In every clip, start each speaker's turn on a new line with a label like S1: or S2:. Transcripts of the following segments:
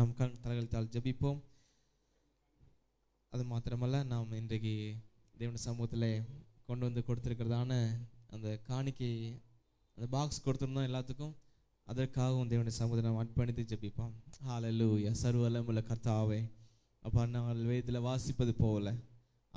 S1: நாம் கண் தலைகளித்தால் ஜபிப்போம் அது மாத்திரமல்ல நாம் இன்றைக்கு தேவன சமூகத்தில் கொண்டு வந்து கொடுத்துருக்கிறதான அந்த காணிக்கை அந்த பாக்ஸ் கொடுத்துருந்தோம் எல்லாத்துக்கும் அதற்காகவும் தேவனுடைய சமூகத்தை நாம் அன்பணித்து ஜபிப்போம் ஹாலலூயா சர்வலமுள்ள கர்த்தாவே அப்பா நாங்கள் வயதில் வாசிப்பது போகல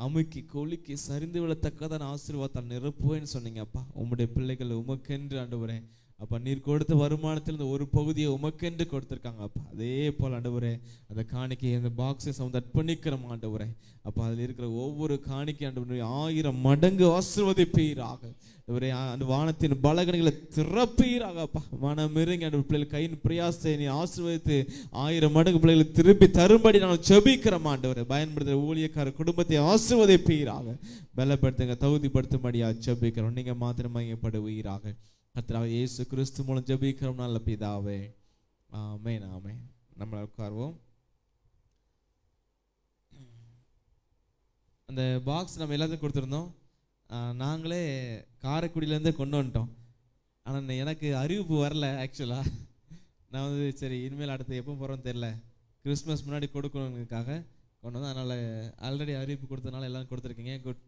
S1: அமுக்கி கொலுக்கி சரிந்து விழத்தக்கதான் ஆசீர்வாதம் நிரப்புவேன்னு சொன்னீங்கப்பா உம்முடைய பிள்ளைகள் உமக்கென்று ஆண்டு வரேன் அப்போ நீர் கொடுத்த வருமானத்தில் இந்த ஒரு பகுதியை உமக்கென்று கொடுத்துருக்காங்க அப்போ அதே போல் ஆண்டவரே அந்த காணிக்கை அந்த பாக்ஸை சவுந்த அர்ப்பணிக்கிறோம் ஆண்டவரே அப்போ அதில் இருக்கிற ஒவ்வொரு காணிக்கை ஆண்டவரை ஆயிரம் மடங்கு ஆசிர்வதி பெயராக அந்த வானத்தின் பலகணிகளை திறப்பீராக அப்பா மனம் இறங்கி அந்த பிள்ளைகள் கையின் பிரயாசத்தை நீ ஆசிர்வதித்து ஆயிரம் மடங்கு பிள்ளைகளை திருப்பி தரும்படி நாங்கள் செபிக்கிறோம் ஆண்டவரை பயன்படுத்துகிற ஊழியக்கார குடும்பத்தை பெயராக பலப்படுத்துங்க தகுதிப்படுத்தும்படியாக செபிக்கிறோம் நீங்கள் மாத்திரமாக படுவீராக கத்திராக இயேசு கிறிஸ்து மூலம் ஜபிக்கிறோம் நல்ல பிதாவே ஆமே நாமே நம்மளை உட்காருவோம் அந்த பாக்ஸ் நம்ம எல்லாத்தையும் கொடுத்துருந்தோம் நாங்களே காரைக்குடியிலேருந்தே கொண்டு வந்துட்டோம் ஆனால் எனக்கு அறிவிப்பு வரல ஆக்சுவலாக நான் வந்து சரி இனிமேல் அடுத்து எப்போ போகிறோன்னு தெரில கிறிஸ்மஸ் முன்னாடி கொடுக்கணுங்கிறதுக்காக கொண்டு வந்து அதனால் ஆல்ரெடி அறிவிப்பு கொடுத்ததுனால எல்லாம் கொடுத்துருக்கீங்க குட்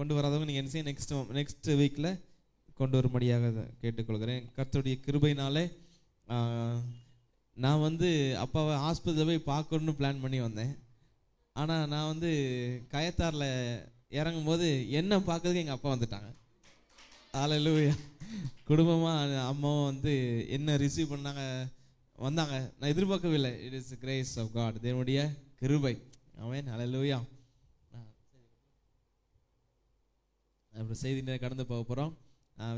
S1: கொண்டு வராதவங்க நீங்கள் என்ன செய்ய நெக்ஸ்ட் நெக்ஸ்ட் வீக்கில் கொண்டு வரும்படியாக கேட்டுக்கொள்கிறேன் கத்துடைய கிருபைனாலே நான் வந்து அப்பாவை ஹாஸ்பிட்டலில் போய் பார்க்கணுன்னு பிளான் பண்ணி வந்தேன் ஆனால் நான் வந்து கயத்தாரில் இறங்கும்போது என்ன பார்க்கறதுக்கு எங்கள் அப்பா வந்துட்டாங்க ஆலையிலூயா குடும்பமாக அம்மாவும் வந்து என்ன ரிசீவ் பண்ணாங்க வந்தாங்க நான் எதிர்பார்க்கவில்லை it is grace of God தேவனுடைய கிருபை அவன் அலையிலூயா அப்புறம் செய்தி கடந்து போக போகிறோம்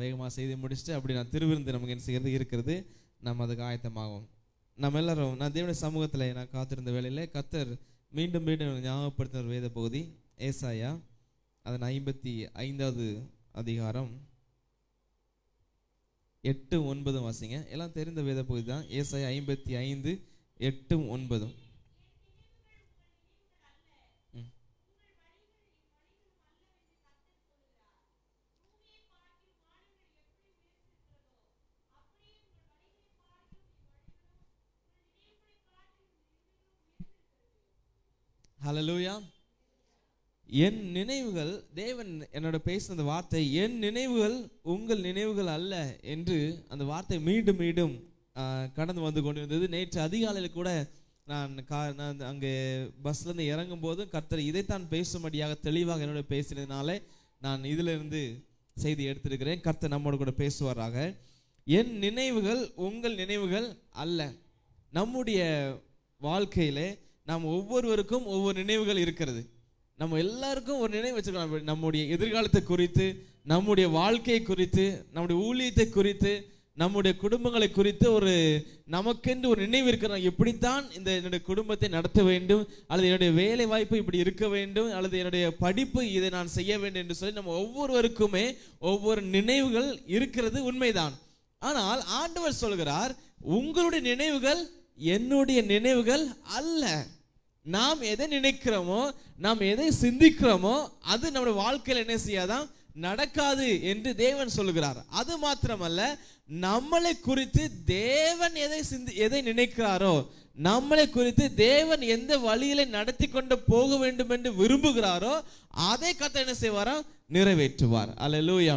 S1: வேகமாக செய்து முடிச்சுட்டு அப்படி நான் திருவிருந்து நமக்கு என்ன செய்கிறது இருக்கிறது நம்ம அதுக்கு ஆயத்தமாகும் நம்ம எல்லாரும் நான் தேவன சமூகத்தில் நான் காத்திருந்த வேலையில் கத்தர் மீண்டும் மீண்டும் ஞாபகப்படுத்தின ஒரு வேத பகுதி ஏசாயா அதன் ஐம்பத்தி ஐந்தாவது அதிகாரம் எட்டு ஒன்பதும் வாசிங்க எல்லாம் தெரிந்த வேத பகுதி தான் ஏசாயா ஐம்பத்தி ஐந்து எட்டும் ஒன்பதும் ஹலலூயா என் நினைவுகள் தேவன் என்னோட பேசின அந்த வார்த்தை என் நினைவுகள் உங்கள் நினைவுகள் அல்ல என்று அந்த வார்த்தை மீண்டும் மீண்டும் கடந்து வந்து கொண்டிருந்தது நேற்று அதிகாலையில் கூட நான் கா நான் அங்கே பஸ்லேருந்து இறங்கும் போது கர்த்தர் இதைத்தான் பேசும்படியாக தெளிவாக என்னோட பேசினதுனால நான் இதிலிருந்து செய்தி எடுத்திருக்கிறேன் கர்த்தர் நம்மோட கூட பேசுவாராக என் நினைவுகள் உங்கள் நினைவுகள் அல்ல நம்முடைய வாழ்க்கையிலே நாம் ஒவ்வொருவருக்கும் ஒவ்வொரு நினைவுகள் இருக்கிறது நம்ம எல்லாருக்கும் ஒரு நினைவு வச்சுக்கலாம் நம்முடைய எதிர்காலத்தை குறித்து நம்முடைய வாழ்க்கையை குறித்து நம்முடைய ஊழியத்தை குறித்து நம்முடைய குடும்பங்களை குறித்து ஒரு நமக்கென்று ஒரு நினைவு இருக்கிறோம் எப்படித்தான் இந்த என்னுடைய குடும்பத்தை நடத்த வேண்டும் அல்லது என்னுடைய வேலை வாய்ப்பு இப்படி இருக்க வேண்டும் அல்லது என்னுடைய படிப்பு இதை நான் செய்ய வேண்டும் என்று சொல்லி நம்ம ஒவ்வொருவருக்குமே ஒவ்வொரு நினைவுகள் இருக்கிறது உண்மைதான் ஆனால் ஆண்டவர் சொல்கிறார் உங்களுடைய நினைவுகள் என்னுடைய நினைவுகள் அல்ல நாம் எதை நினைக்கிறோமோ நாம் எதை சிந்திக்கிறோமோ அது நம்முடைய வாழ்க்கையில் என்ன செய்யாதான் நடக்காது என்று தேவன் சொல்லுகிறார் அது மாத்திரமல்ல நம்மளை குறித்து தேவன் எதை சிந்தி எதை நினைக்கிறாரோ நம்மளை குறித்து தேவன் எந்த வழியில நடத்தி கொண்டு போக வேண்டும் என்று விரும்புகிறாரோ அதே கத்தை என்ன செய்வாரோ நிறைவேற்றுவார் அல்ல லூயா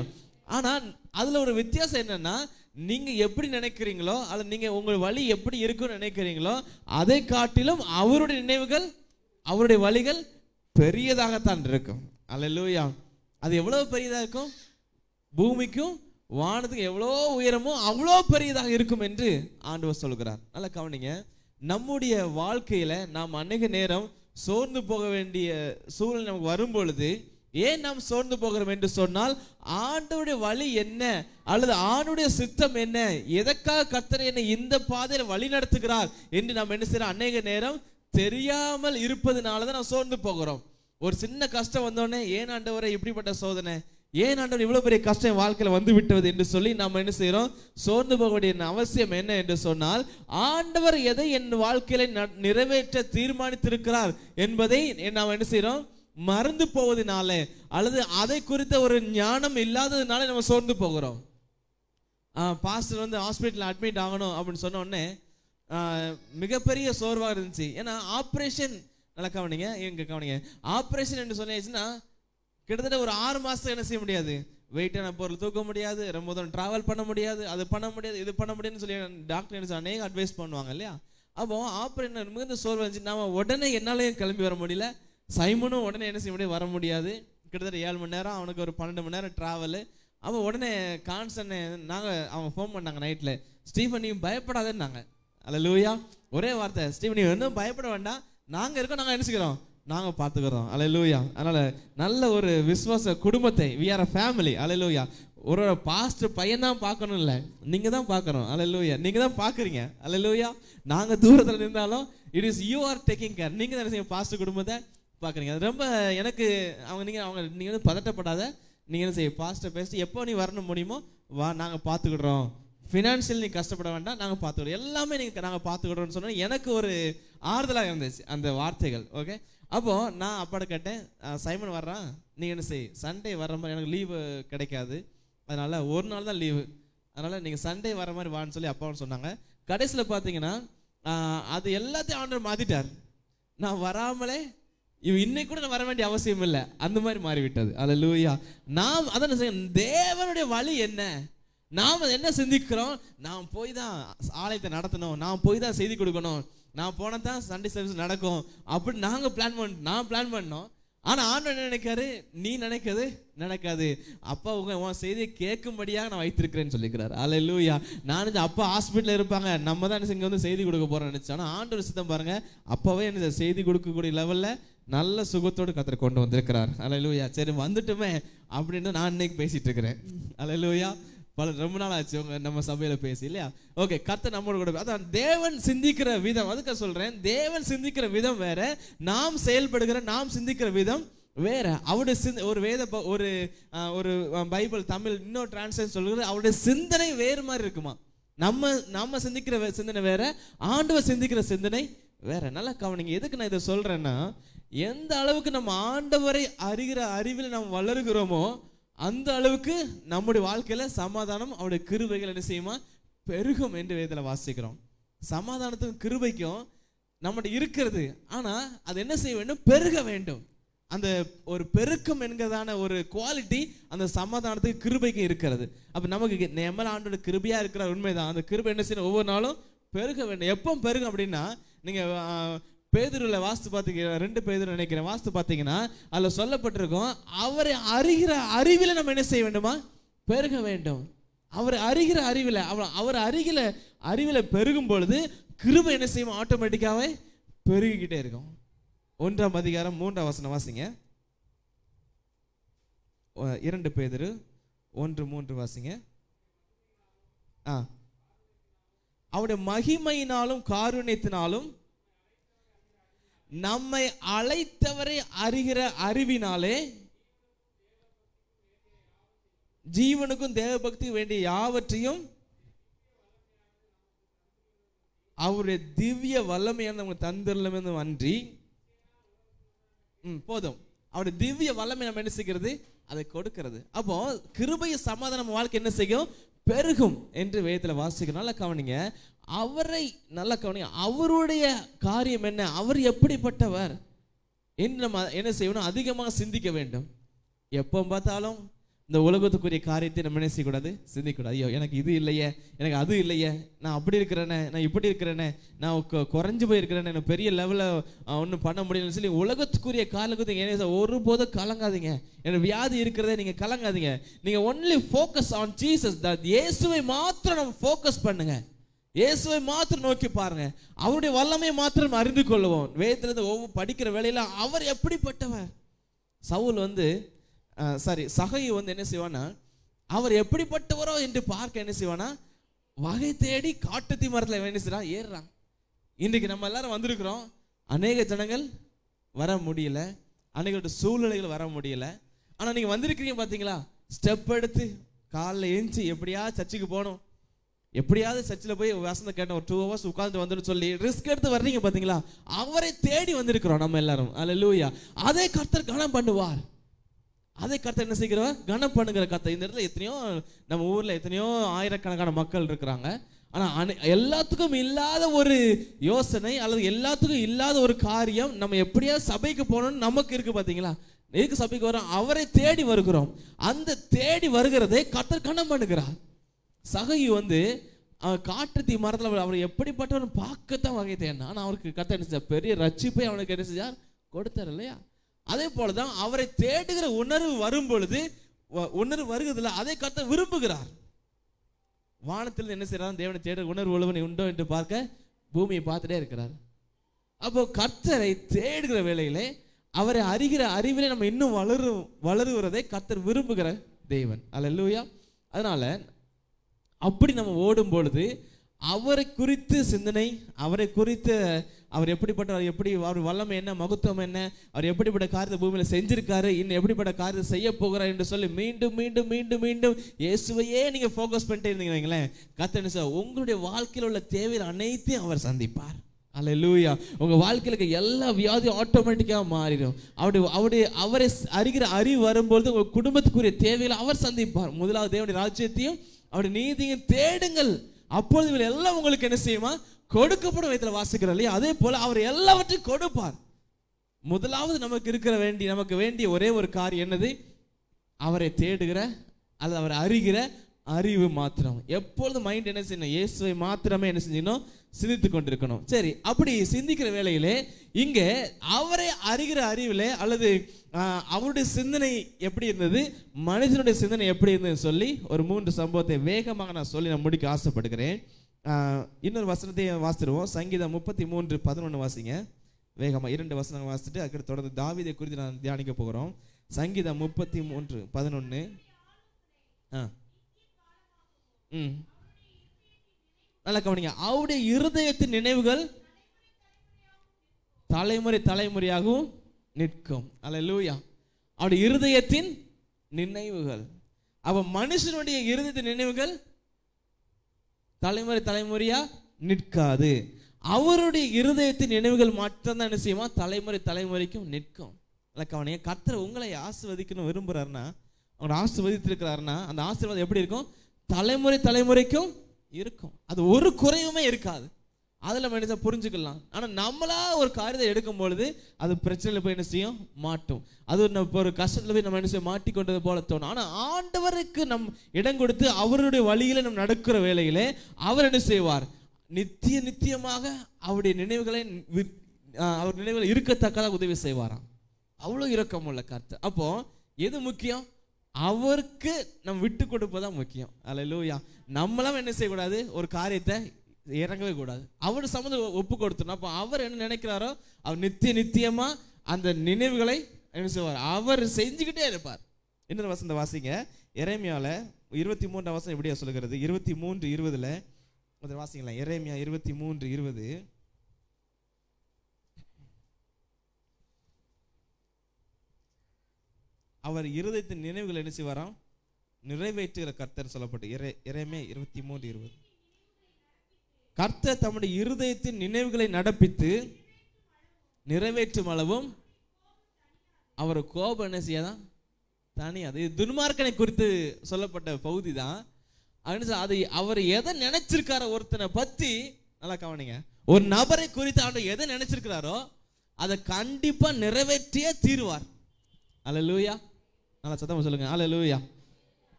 S1: ஆனால் அதுல ஒரு வித்தியாசம் என்னன்னா நீங்க எப்படி நினைக்கிறீங்களோ அல்ல நீங்க உங்கள் வழி எப்படி இருக்கும் நினைக்கிறீங்களோ அதை காட்டிலும் அவருடைய நினைவுகள் அவருடைய வழிகள் பெரியதாகத்தான் இருக்கும் லூயா அது எவ்வளவு பெரியதாக இருக்கும் பூமிக்கும் வானத்துக்கு எவ்வளோ உயரமும் அவ்வளோ பெரியதாக இருக்கும் என்று ஆண்டவர் சொல்கிறார் நல்லா கவனிங்க நம்முடைய வாழ்க்கையில் நாம் அநேக நேரம் சோர்ந்து போக வேண்டிய சூழ்நிலை நமக்கு வரும் பொழுது ஏன் நாம் சோர்ந்து போகிறோம் என்று சொன்னால் ஆண்டோடைய வழி என்ன அல்லது ஆணுடைய சித்தம் என்ன எதற்காக கத்தர் என்ன இந்த பாதையில் வழி நடத்துகிறார் என்று நாம் என்ன செய்யறோம் அநேக நேரம் தெரியாமல் இருப்பதுனால தான் நாம் சோர்ந்து போகிறோம் ஒரு சின்ன கஷ்டம் வந்தோடனே ஏன் ஆண்டவரை இப்படிப்பட்ட சோதனை ஏன் ஆண்டவர் இவ்வளோ பெரிய கஷ்டம் என் வாழ்க்கையில் வந்து விட்டது என்று சொல்லி நாம் என்ன செய்கிறோம் சோர்ந்து போக வேண்டிய அவசியம் என்ன என்று சொன்னால் ஆண்டவர் எதை என் வாழ்க்கையில நிறைவேற்ற தீர்மானித்திருக்கிறார் என்பதை நாம் என்ன செய்கிறோம் மறந்து போவதனால அல்லது அதை குறித்த ஒரு ஞானம் இல்லாததுனால நம்ம சோர்ந்து போகிறோம் பாஸ்டர் வந்து ஹாஸ்பிட்டலில் அட்மிட் ஆகணும் அப்படின்னு சொன்ன உடனே மிகப்பெரிய சோர்வாக இருந்துச்சு ஏன்னா ஆப்ரேஷன் நல்லா கவனிங்க இங்கே கவனிங்க ஆப்ரேஷன் என்று சொன்னாச்சுன்னா கிட்டத்தட்ட ஒரு ஆறு மாதத்துக்கு என்ன செய்ய முடியாது வெயிட்டான பொருள் தூக்க முடியாது ரொம்ப தூரம் ட்ராவல் பண்ண முடியாது அது பண்ண முடியாது இது பண்ண முடியாதுன்னு சொல்லி டாக்டர் என்ன அநேக அட்வைஸ் பண்ணுவாங்க இல்லையா அப்போ ஆப்ரேஷன் மிகுந்த சோர்வாக இருந்துச்சு நாம உடனே என்னாலையும் கிளம்பி வர முடியல சைமனும் உடனே என்ன செய்ய முடியும் வர முடியாது கிட்டத்தட்ட ஏழு மணி நேரம் அவனுக்கு ஒரு பன்னெண்டு மணி நேரம் ட்ராவலு அவன் உடனே கான்ஸ்டன்ட் நாங்கள் அவன் ஃபோன் பண்ணாங்க நைட்டில் ஸ்டீஃபன் நீ பயப்படாதேன்னாங்க அல்ல லூயா ஒரே வார்த்தை ஸ்டீஃபன் நீ பயப்பட வேண்டாம் நாங்கள் இருக்கோம் நாங்கள் நினச்சிக்கிறோம் நாங்கள் பார்த்துக்கிறோம் அலை லூயா அதனால் நல்ல ஒரு விஸ்வாச குடும்பத்தை வி ஆர் அ ஃபேமிலி அலை லூயா ஒரு ஒரு பாஸ்ட் பையன் தான் பார்க்கணும் இல்லை நீங்கள் தான் பார்க்குறோம் அலை லூயா நீங்கள் தான் பார்க்குறீங்க அலை லூயா நாங்கள் தூரத்தில் இருந்தாலும் it is you are taking care நீங்கள் தான் செய்யும் பாஸ்ட் குடும்பத்தை பார்க்குறீங்க அது ரொம்ப எனக்கு அவங்க நீங்கள் அவங்க நீங்கள் வந்து பதட்டப்படாத நீங்கள் என்ன செய்ய பாஸ்ட்டை பேசிட்டு எப்போ நீ வரணும் முடியுமோ வா நாங்கள் பார்த்துக்கிடுறோம் ஃபினான்ஷியல் நீ கஷ்டப்பட வேண்டாம் நாங்கள் பார்த்துக்கிறோம் எல்லாமே நீங்கள் நாங்கள் பார்த்துக்கிடுறோம்னு சொன்னால் எனக்கு ஒரு ஆறுதலாக இருந்துச்சு அந்த வார்த்தைகள் ஓகே அப்போது நான் அப்பாடு கேட்டேன் சைமன் வர்றான் நீ என்ன செய் சண்டே வர்ற மாதிரி எனக்கு லீவு கிடைக்காது அதனால் ஒரு நாள் தான் லீவு அதனால் நீங்கள் சண்டே வர மாதிரி வான்னு சொல்லி அப்பாவும் சொன்னாங்க கடைசியில் பார்த்தீங்கன்னா அது எல்லாத்தையும் ஆண்டர் மாற்றிட்டார் நான் வராமலே இன்னைக்கு கூட வர வேண்டிய அவசியம் இல்லை அந்த மாதிரி மாறிவிட்டது அல்ல லூயா நாம் அதான் தேவனுடைய வழி என்ன நாம் என்ன சிந்திக்கிறோம் நாம் போய் தான் ஆலயத்தை நடத்தணும் நாம் போய் தான் செய்தி கொடுக்கணும் நான் போனால் தான் சண்டே சர்வீஸ் நடக்கும் அப்படின்னு நாங்கள் பிளான் பண்ண நான் பிளான் பண்ணோம் ஆனால் ஆண்டவன் நினைக்காரு நீ நினைக்காது நடக்காது அப்பா உங்க உன் செய்தியை கேட்கும்படியாக நான் வைத்திருக்கிறேன்னு சொல்லிக்கிறார் அல்ல லூயா நான் அப்பா ஹாஸ்பிட்டலில் இருப்பாங்க நம்ம தான் இங்கே வந்து செய்தி கொடுக்க போகிறோம் நினச்சோம் ஆனால் ஆண்டவர் சித்தம் பாருங்கள் அப்பாவே எனக்கு செய்தி கொடுக்கக்கூடிய லெவலில் நல்ல சுகத்தோடு கத்தரை கொண்டு வந்திருக்கிறார் அலையலூயா சரி வந்துட்டுமே அப்படின்னு நான் இன்னைக்கு பேசிட்டு இருக்கிறேன் அலையலூயா பல ரொம்ப நாள் ஆச்சு உங்க நம்ம சபையில பேசி இல்லையா ஓகே கத்தை நம்மளோட கூட அதான் தேவன் சிந்திக்கிற விதம் அதுக்கு சொல்றேன் தேவன் சிந்திக்கிற விதம் வேற நாம் செயல்படுகிற நாம் சிந்திக்கிற விதம் வேற அவருடைய சிந்த ஒரு வேத ஒரு ஒரு பைபிள் தமிழ் இன்னொரு டிரான்ஸ்லேஷன் சொல்லுறது அவருடைய சிந்தனை வேறு மாதிரி இருக்குமா நம்ம நம்ம சிந்திக்கிற சிந்தனை வேற ஆண்டவர் சிந்திக்கிற சிந்தனை வேற நல்லா கவனிங்க எதுக்கு நான் இதை சொல்றேன்னா எந்த அளவுக்கு நம்ம ஆண்டவரை அறிகிற அறிவில் நாம் வளர்கிறோமோ அந்த அளவுக்கு நம்முடைய வாழ்க்கையில் சமாதானம் அவருடைய கிருபைகள் என்ன செய்யுமா பெருகும் என்று வேதத்தில் வாசிக்கிறோம் சமாதானத்துக்கும் கிருபைக்கும் நம்மகிட்ட இருக்கிறது ஆனால் அது என்ன செய்ய வேண்டும் பெருக வேண்டும் அந்த ஒரு பெருக்கம் என்கிறதான ஒரு குவாலிட்டி அந்த சமாதானத்துக்கு கிருபைக்கு இருக்கிறது அப்போ நமக்கு நம்ம ஆண்டோட கிருபையாக இருக்கிற உண்மைதான் அந்த கிருபை என்ன செய்யணும் ஒவ்வொரு நாளும் பெருக வேண்டும் எப்போ பெருகும் அப்படின்னா நீங்கள் பேதுருல வாஸ்து பார்த்தீங்க ரெண்டு பேதுரு நினைக்கிறேன் வாஸ்து பார்த்தீங்கன்னா அதில் சொல்லப்பட்டிருக்கோம் அவரை அறிகிற அறிவில் நம்ம என்ன செய்ய வேண்டுமா பெருக வேண்டும் அவர் அறிகிற அறிவில் அவர் அவர் அருகில அறிவில் பெருகும் பொழுது கிருமை என்ன செய்யும் ஆட்டோமேட்டிக்காகவே பெருகிக்கிட்டே இருக்கும் ஒன்றாம் அதிகாரம் மூன்றாம் வசனம் வாசிங்க இரண்டு பேதரு ஒன்று மூன்று வாசிங்க ஆ அவருடைய மகிமையினாலும் காரணத்தினாலும் நம்மை அழைத்தவரை அறிகிற அறிவினாலே ஜீவனுக்கும் தேவபக்தி வேண்டிய யாவற்றையும் அவருடைய திவ்ய வல்லமையான நமக்கு அன்றி போதும் அவருடைய திவ்ய வல்லமை நம்ம என்ன செய்கிறது அதை கொடுக்கிறது அப்போ கிருபைய சமாதானம் வாழ்க்கை என்ன செய்யும் பெருகும் என்று வேதத்தில் வாசிக்கிற நல்லா கவனிங்க அவரை நல்லா கவனிங்க அவருடைய காரியம் என்ன அவர் எப்படிப்பட்டவர் என்ன என்ன செய்யணும் அதிகமாக சிந்திக்க வேண்டும் எப்போ பார்த்தாலும் இந்த உலகத்துக்குரிய காரியத்தை நம்ம என்ன செய்யக்கூடாது சிந்திக்கூடாது ஐயோ எனக்கு இது இல்லையே எனக்கு அது இல்லையே நான் அப்படி இருக்கிறேனே நான் இப்படி இருக்கிறேனே நான் குறைஞ்சு போயிருக்கிறேன்னு பெரிய லெவலில் ஒன்றும் பண்ண முடியலன்னு சொல்லி உலகத்துக்குரிய காலத்துக்கு என்ன ஒருபோதும் கலங்காதீங்க எனக்கு வியாதி இருக்கிறதே நீங்கள் கலங்காதீங்க நீங்கள் ஒன்லி ஃபோக்கஸ் ஆன் ஜீசஸ் தான் இயேசுவை மாத்திரம் நம்ம ஃபோக்கஸ் பண்ணுங்கள் இயேசுவை மாத்திரம் நோக்கி பாருங்க அவருடைய வல்லமையை மாத்திரம் அறிந்து கொள்வோம் இருந்து ஒவ்வொரு படிக்கிற வேலையில அவர் எப்படிப்பட்டவர் சவுல் வந்து சாரி சகை வந்து என்ன செய்வானா அவர் எப்படிப்பட்டவரோ என்று பார்க்க என்ன செய்வானா வகை தேடி காட்டுத்தி மரத்தில் என்ன செய்யறான் ஏறுறான் இன்றைக்கு நம்ம எல்லாரும் வந்திருக்கிறோம் அநேக ஜனங்கள் வர முடியல அன்னைகளோட சூழ்நிலைகள் வர முடியல ஆனால் நீங்கள் வந்திருக்கிறீங்க பார்த்தீங்களா ஸ்டெப் எடுத்து காலைல ஏஞ்சி எப்படியாவது சர்ச்சுக்கு போகணும் எப்படியாவது சர்ச்சில் போய் வசந்த கேட்ட ஒரு டூ ஹவர்ஸ் உட்காந்து வந்துடும் சொல்லி ரிஸ்க் எடுத்து வர்றீங்க பார்த்தீங்களா அவரை தேடி வந்திருக்கிறோம் நம்ம எல்லாரும் அதில் லூயா அதே கர்த்தர் கனம் பண்ணுவார் அதை கருத்தை என்ன செய்கிறவர் கனம் பண்ணுங்கிற கத்தை இந்த இடத்துல எத்தனையோ நம்ம ஊரில் எத்தனையோ ஆயிரக்கணக்கான மக்கள் இருக்கிறாங்க ஆனால் அனை எல்லாத்துக்கும் இல்லாத ஒரு யோசனை அல்லது எல்லாத்துக்கும் இல்லாத ஒரு காரியம் நம்ம எப்படியா சபைக்கு போகணும்னு நமக்கு இருக்குது பார்த்தீங்களா எதுக்கு சபைக்கு வரோம் அவரை தேடி வருகிறோம் அந்த தேடி வருகிறதை கத்தர் கணம் பண்ணுகிறார் சகை வந்து காட்டுத்தி மரத்தில் அவர் எப்படிப்பட்டவன் பார்க்கத்தான் வகை தேடினா ஆனால் அவருக்கு கத்த என்ன பெரிய ரச்சிப்பை அவனுக்கு என்ன செஞ்சார் கொடுத்தார் இல்லையா அதே போல தான் அவரை தேடுகிற உணர்வு வரும் பொழுது உணர்வு வருகிறதுல அதை கத்த விரும்புகிறார் வானத்தில் என்ன செய்யறாரு தேவனை தேடுற உணர்வு உள்ளவனை உண்டோ என்று பார்க்க பூமியை பார்த்துட்டே இருக்கிறார் அப்போ கர்த்தரை தேடுகிற வேலையிலே அவரை அறிகிற அறிவிலே நம்ம இன்னும் வளரும் வளருகிறதை கர்த்தர் விரும்புகிற தேவன் அல்ல இல்லையா அதனால அப்படி நம்ம ஓடும் பொழுது அவரை குறித்து சிந்தனை அவரை குறித்த அவர் எப்படிப்பட்டவர் எப்படி அவர் வல்லமை என்ன மகத்துவம் என்ன அவர் எப்படிப்பட்ட காரியத்தை பூமியில் செஞ்சிருக்காரு இன்னும் எப்படிப்பட்ட காரியத்தை செய்ய போகிறார் என்று சொல்லி மீண்டும் மீண்டும் மீண்டும் மீண்டும் இயேசுவையே நீங்கள் ஃபோக்கஸ் பண்ணிட்டே இருந்தீங்களேன் கத்தனு சார் உங்களுடைய வாழ்க்கையில் உள்ள தேவையில் அனைத்தையும் அவர் சந்திப்பார் அல்ல லூயா உங்கள் வாழ்க்கையில் எல்லா வியாதியும் ஆட்டோமேட்டிக்காக மாறிடும் அவருடைய அவருடைய அவரை அறிகிற அறிவு வரும்பொழுது உங்கள் குடும்பத்துக்குரிய தேவையில் அவர் சந்திப்பார் முதலாவது தேவனுடைய ராஜ்யத்தையும் அவருடைய நீதியும் தேடுங்கள் அப்பொழுது இவள் எல்லாம் உங்களுக்கு என்ன செய்யுமா கொடுக்கப்படும் விதத்தில் வாசிக்கிறோம் இல்லையா அதே போல் அவர் எல்லாவற்றையும் கொடுப்பார் முதலாவது நமக்கு இருக்கிற வேண்டி நமக்கு வேண்டிய ஒரே ஒரு காரியம் என்னது அவரை தேடுகிற அல்லது அவரை அறிகிற அறிவு மாத்திரம் எப்பொழுது மைண்ட் என்ன செய்யணும் இயேசுவை மாத்திரமே என்ன செஞ்சணும் சிந்தித்து கொண்டிருக்கணும் சரி அப்படி சிந்திக்கிற வேலையிலே இங்கே அவரை அறிகிற அறிவில் அல்லது அவருடைய சிந்தனை எப்படி இருந்தது மனிதனுடைய சிந்தனை எப்படி இருந்ததுன்னு சொல்லி ஒரு மூன்று சம்பவத்தை வேகமாக நான் சொல்லி நான் முடிக்க ஆசைப்படுகிறேன் இன்னொரு வசனத்தையும் வாசிடுவோம் சங்கீதம் முப்பத்தி மூன்று பதினொன்று வாசிங்க வேகமாக இரண்டு வசனங்கள் வாசிட்டு அதுக்கு தொடர்ந்து தாவிதை குறித்து நான் தியானிக்க போகிறோம் சங்கீதம் முப்பத்தி மூன்று பதினொன்று ஆ ம் நல்லா கவனிங்க அவருடைய இருதயத்தின் நினைவுகள் தலைமுறை தலைமுறையாகவும் நிற்கும் அல்ல லூயா அவருடைய இருதயத்தின் நினைவுகள் அவ மனுஷனுடைய இருதயத்தின் நினைவுகள் தலைமுறை தலைமுறையாக நிற்காது அவருடைய இருதயத்தின் நினைவுகள் மட்டும்தான் என்ன செய்யுமா தலைமுறை தலைமுறைக்கும் நிற்கும் கவனிய கவனிங்க உங்களை ஆசிர்வதிக்கணும் விரும்புகிறாருன்னா அவனை ஆசிர்வதித்திருக்கிறாருன்னா அந்த ஆசீர்வாதம் எப்படி இருக்கும் தலைமுறை தலைமுறைக்கும் இருக்கும் அது ஒரு குறைவுமே இருக்காது அதில் மனிதன் புரிஞ்சுக்கலாம் ஆனால் நம்மளா ஒரு காரியத்தை எடுக்கும் பொழுது அது பிரச்சனையில் போய் என்ன செய்யும் மாட்டும் அது நம்ம ஒரு கஷ்டத்தில் போய் நம்ம என்ன செய்ய மாட்டிக்கொண்டது போல தோணும் ஆனால் ஆண்டவருக்கு நம் இடம் கொடுத்து அவருடைய வழியில் நம்ம நடக்கிற வேலையிலே அவர் என்ன செய்வார் நித்திய நித்தியமாக அவருடைய நினைவுகளை அவர் நினைவுகள் இருக்கத்தக்கதாக உதவி செய்வாராம் அவ்வளோ இறக்கம் உள்ள கருத்து அப்போ எது முக்கியம் அவருக்கு நம்ம விட்டு கொடுப்பதான் முக்கியம் அல்ல லூயா நம்மளாம் என்ன செய்யக்கூடாது ஒரு காரியத்தை இறங்கவே கூடாது அவர் சம்மந்தம் ஒப்பு கொடுத்தணும் அப்போ அவர் என்ன நினைக்கிறாரோ அவர் நித்திய நித்தியமாக அந்த நினைவுகளை என்ன செய்வார் அவர் செஞ்சுக்கிட்டே இருப்பார் இன்னொரு வசந்த வாசிங்க இறைமையாவில் இருபத்தி மூன்று வசனம் எப்படியா சொல்லுகிறது இருபத்தி மூன்று இருபதில் கொஞ்சம் வாசிங்களேன் இறைமையா இருபத்தி மூன்று இருபது அவர் இருதயத்தின் நினைவுகள் என்ன செய்வாராம் நிறைவேற்றுகிற கர்த்தர் சொல்லப்பட்டு இறை இறைமையா இருபத்தி மூன்று இருபது கர்த்த தம்முடைய இருதயத்தின் நினைவுகளை நடப்பித்து நிறைவேற்றும் அளவும் அவர் கோபம் என்ன செய்யாதான் தனி அது துன்மார்க்கனை குறித்து சொல்லப்பட்ட பகுதி தான் அதை அவர் எதை நினைச்சிருக்காரோ ஒருத்தனை பற்றி நல்லா கவனிங்க ஒரு நபரை குறித்து அவர் எதை நினைச்சிருக்கிறாரோ அதை கண்டிப்பாக நிறைவேற்றியே தீருவார் அல லூயா நல்லா சத்தமாக சொல்லுங்க அல லூயா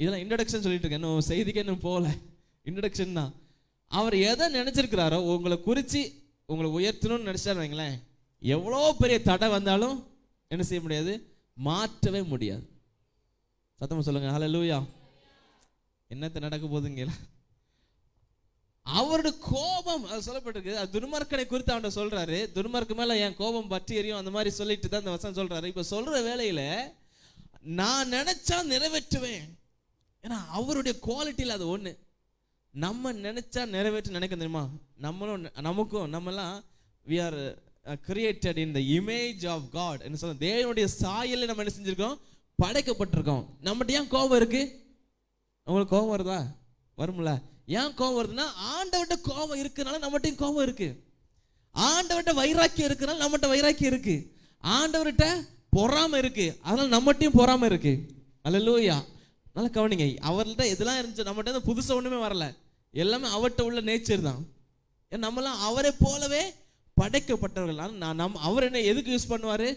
S1: இதெல்லாம் இன்ட்ரடக்ஷன் சொல்லிட்டு இருக்கேன் இன்னும் செய்திக்கு இன்னும் போகல இன்ட்ரடக்ஷன் தான் அவர் எதை நினச்சிருக்கிறாரோ உங்களை குறித்து உங்களை உயர்த்தணும்னு நினச்சாருங்களேன் வைங்களேன் எவ்வளோ பெரிய தடை வந்தாலும் என்ன செய்ய முடியாது மாற்றவே முடியாது சத்தமாக சொல்லுங்கள் ஹலோ லூயா என்னத்தை நடக்க போதுங்களா அவரோட கோபம் அது சொல்லப்பட்டிருக்கு துர்மார்க்கனை குறித்து அவன் சொல்றாரு துர்மார்க்கு மேல என் கோபம் பற்றி எரியும் அந்த மாதிரி சொல்லிட்டு தான் இந்த வசனம் சொல்றாரு இப்ப சொல்ற வேலையில நான் நினைச்சா நிறைவேற்றுவேன் ஏன்னா அவருடைய குவாலிட்டியில் அது ஒன்று நம்ம நினச்சா நிறைவேற்ற நினைக்க தெரியுமா நம்மளும் நமக்கும் நம்மலாம் we are created in the image of God என்ன சொல்ல தேவனுடைய சாயலில் நம்ம என்ன செஞ்சுருக்கோம் படைக்கப்பட்டிருக்கோம் நம்மகிட்ட ஏன் கோபம் இருக்கு உங்களுக்கு கோபம் வருதா வரும்ல ஏன் கோபம் வருதுன்னா ஆண்டவர்கிட்ட கோபம் இருக்கிறனால நம்மகிட்டையும் கோபம் இருக்கு ஆண்டவர்கிட்ட வைராக்கியம் இருக்கிறனால நம்மகிட்ட வைராக்கியம் இருக்கு ஆண்டவர்கிட்ட பொறாம இருக்கு அதனால நம்மகிட்டையும் பொறாம இருக்கு அல்ல லூயா நல்லா கவனிங்க அவர்கிட்ட இதெல்லாம் இருந்துச்சு நம்மகிட்ட புதுசாக ஒன்றுமே வரல எல்லாமே அவர்கிட்ட உள்ள நேச்சர் தான் நம்மளாம் அவரை போலவே படைக்கப்பட்டவர்கள் நான் நம் அவர் என்ன எதுக்கு யூஸ் பண்ணுவார்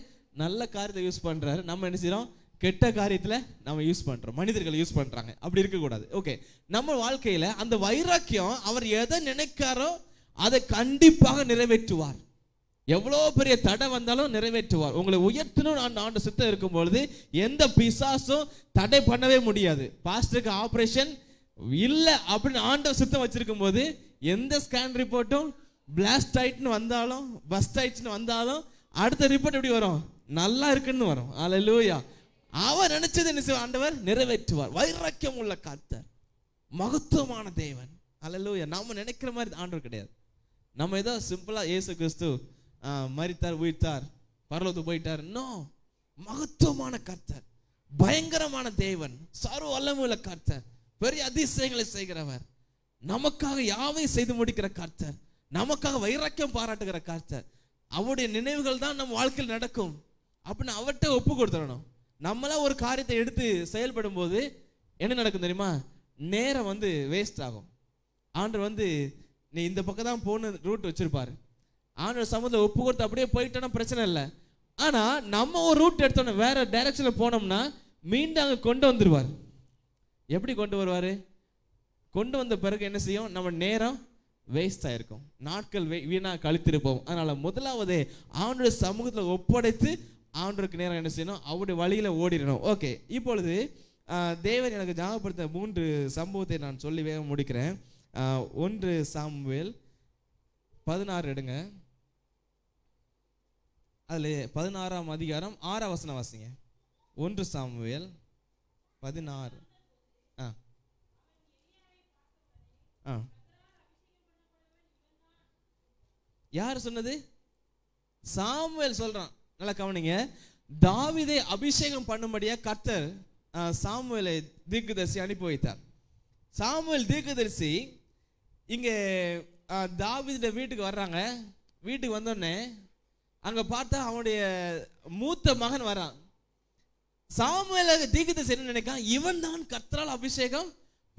S1: நல்ல காரியத்தை யூஸ் பண்ணுறாரு நம்ம என்ன செய்கிறோம் கெட்ட காரியத்தில் நம்ம யூஸ் பண்ணுறோம் மனிதர்களை யூஸ் பண்ணுறாங்க அப்படி இருக்கக்கூடாது ஓகே நம்ம வாழ்க்கையில் அந்த வைராக்கியம் அவர் எதை நினைக்காரோ அதை கண்டிப்பாக நிறைவேற்றுவார் எவ்வளோ பெரிய தடை வந்தாலும் நிறைவேற்றுவார் உங்களை உயர்த்தணும் நான் ஆண்டு சுத்தம் இருக்கும்பொழுது எந்த பிசாசும் தடை பண்ணவே முடியாது பாஸ்டருக்கு ஆப்ரேஷன் இல்லை அப்படின்னு ஆண்டவர் சுத்தம் வச்சிருக்கும் போது எந்த ஸ்கேன் ரிப்போர்ட்டும் பிளாஸ்ட் ஆயிட்டுன்னு வந்தாலும் பஸ்ட் ஆயிடுச்சுன்னு வந்தாலும் அடுத்த ரிப்போர்ட் எப்படி வரும் நல்லா இருக்குன்னு வரும் அல லூயா அவர் நினைச்சது என்ன ஆண்டவர் நிறைவேற்றுவார் வைராக்கியம் உள்ள காத்தர் மகத்துவமான தேவன் அலலூயா நம்ம நினைக்கிற மாதிரி ஆண்டவர் கிடையாது நம்ம ஏதோ சிம்பிளாக ஏசு கிறிஸ்து மறித்தார் உயிர்த்தார் பரலோத்து போயிட்டார் இன்னும் மகத்துவமான கர்த்தர் பயங்கரமான தேவன் சர்வ வல்லமுள்ள கர்த்தர் பெரிய அதிசயங்களை செய்கிறவர் நமக்காக யாவையும் செய்து முடிக்கிற கர்த்தர் நமக்காக வைராக்கியம் பாராட்டுகிற கர்த்தர் அவருடைய நினைவுகள் தான் நம்ம வாழ்க்கையில் நடக்கும் அப்படின்னு அவர்கிட்ட ஒப்பு கொடுத்துடணும் நம்மளா ஒரு காரியத்தை எடுத்து செயல்படும் போது என்ன நடக்கும் தெரியுமா நேரம் வந்து வேஸ்ட் ஆகும் ஆண்டு வந்து நீ இந்த பக்கம் தான் போன ரூட் வச்சிருப்பாரு ஆண்டு சமூகத்தை ஒப்பு கொடுத்து அப்படியே போயிட்டோன்னா பிரச்சனை இல்லை ஆனால் நம்ம ஒரு ரூட் எடுத்தோன்னா வேற டைரக்ஷனில் போனோம்னா மீண்டும் அங்கே கொண்டு வந்துடுவார் எப்படி கொண்டு வருவார் கொண்டு வந்த பிறகு என்ன செய்யும் நம்ம நேரம் வேஸ்ட் ஆகிருக்கும் நாட்கள் வே வீணாக கழித்திருப்போம் அதனால் முதலாவது அவனுடைய சமூகத்தில் ஒப்படைத்து அவனுக்கு நேரம் என்ன செய்யணும் அவருடைய வழியில் ஓடிடணும் ஓகே இப்பொழுது தேவன் எனக்கு ஞாபகப்படுத்த மூன்று சம்பவத்தை நான் சொல்லி வேகம் முடிக்கிறேன் ஒன்று சாம்வேல் பதினாறு எடுங்க அதில் பதினாறாம் அதிகாரம் ஆறாம் வசனம் வாசிங்க ஒன்று சாம்வேல் பதினாறு யார் சொன்னது சாமுவேல் சொல்றான் நல்லா கவனிங்க தாவிதை அபிஷேகம் பண்ணும்படியா கர்த்தர் சாமுவேலை தீர்க்கதரிசி அனுப்பி வைத்தார் சாமுவேல் தீர்க்கதரிசி இங்கே தாவித வீட்டுக்கு வர்றாங்க வீட்டுக்கு வந்தோடனே அங்கே பார்த்தா அவனுடைய மூத்த மகன் வரான் சாமுவேல தீர்க்குதரிசி என்ன நினைக்கான் இவன் தான் கர்த்தரால் அபிஷேகம்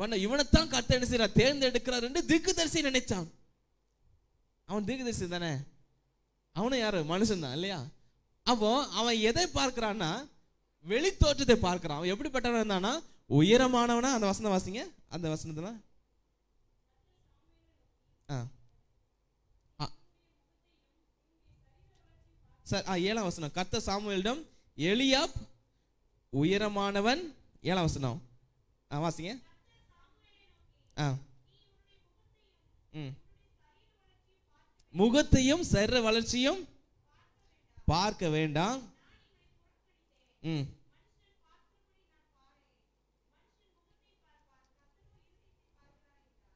S1: உன்னை இவனைத்தான் கத்த என்ன செய்யறா தேர்ந்தெடுக்கிறார் என்று திக்குதரிசி நினைச்சான் அவன் தீர்க்கதரிசி தானே அவனும் யாரு மனுஷன் தான் இல்லையா அப்போ அவன் எதை பார்க்கிறான்னா வெளி தோற்றத்தை பார்க்கிறான் அவன் எப்படிப்பட்டவன் இருந்தானா உயரமானவனா அந்த வசனம் வாசிங்க அந்த வசனத்துல சார் ஆ ஏழாம் வசனம் கத்த சாமுவேலிடம் எளியாப் உயரமானவன் ஏழாம் வசனம் ஆ வாசிங்க முகத்தையும் சர வளர்ச்சியும் பார்க்க வேண்டாம் ம்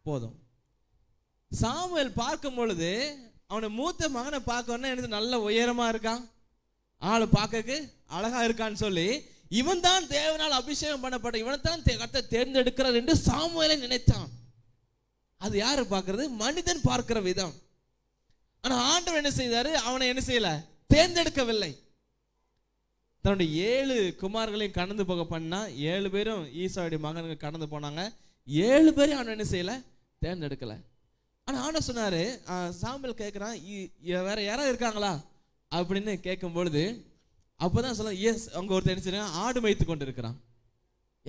S1: போதும் சாமுவேல் பார்க்கும் பொழுது அவனை மூத்த மகனை பார்க்கணும்னா எனக்கு நல்ல உயரமா இருக்கான் ஆள் பார்க்கக்கு அழகா இருக்கான்னு சொல்லி இவன் தான் தேவனால் அபிஷேகம் பண்ணப்பட்ட இவனை தான் கத்தை தேர்ந்தெடுக்கிறார் என்று சாமுவேலை நினைத்தான் அது யாரு பார்க்கறது மனிதன் பார்க்கிற விதம் ஆனால் ஆண்டவர் என்ன செய்தாரு அவனை என்ன செய்யல தேர்ந்தெடுக்கவில்லை தன்னுடைய ஏழு குமார்களையும் கடந்து போக பண்ணா ஏழு பேரும் ஈசாவுடைய மகன்கள் கடந்து போனாங்க ஏழு பேரும் அவன் என்ன செய்யல தேர்ந்தெடுக்கல ஆனால் ஆன சொன்னாரு சாம்பல் கேட்குறான் வேற யாராவது இருக்காங்களா அப்படின்னு கேட்கும் பொழுது அப்போதான் சொல்ல எஸ் அவங்க ஒருத்தர் நினைச்சிருக்காங்க ஆடு மேய்த்து கொண்டு இருக்கிறான்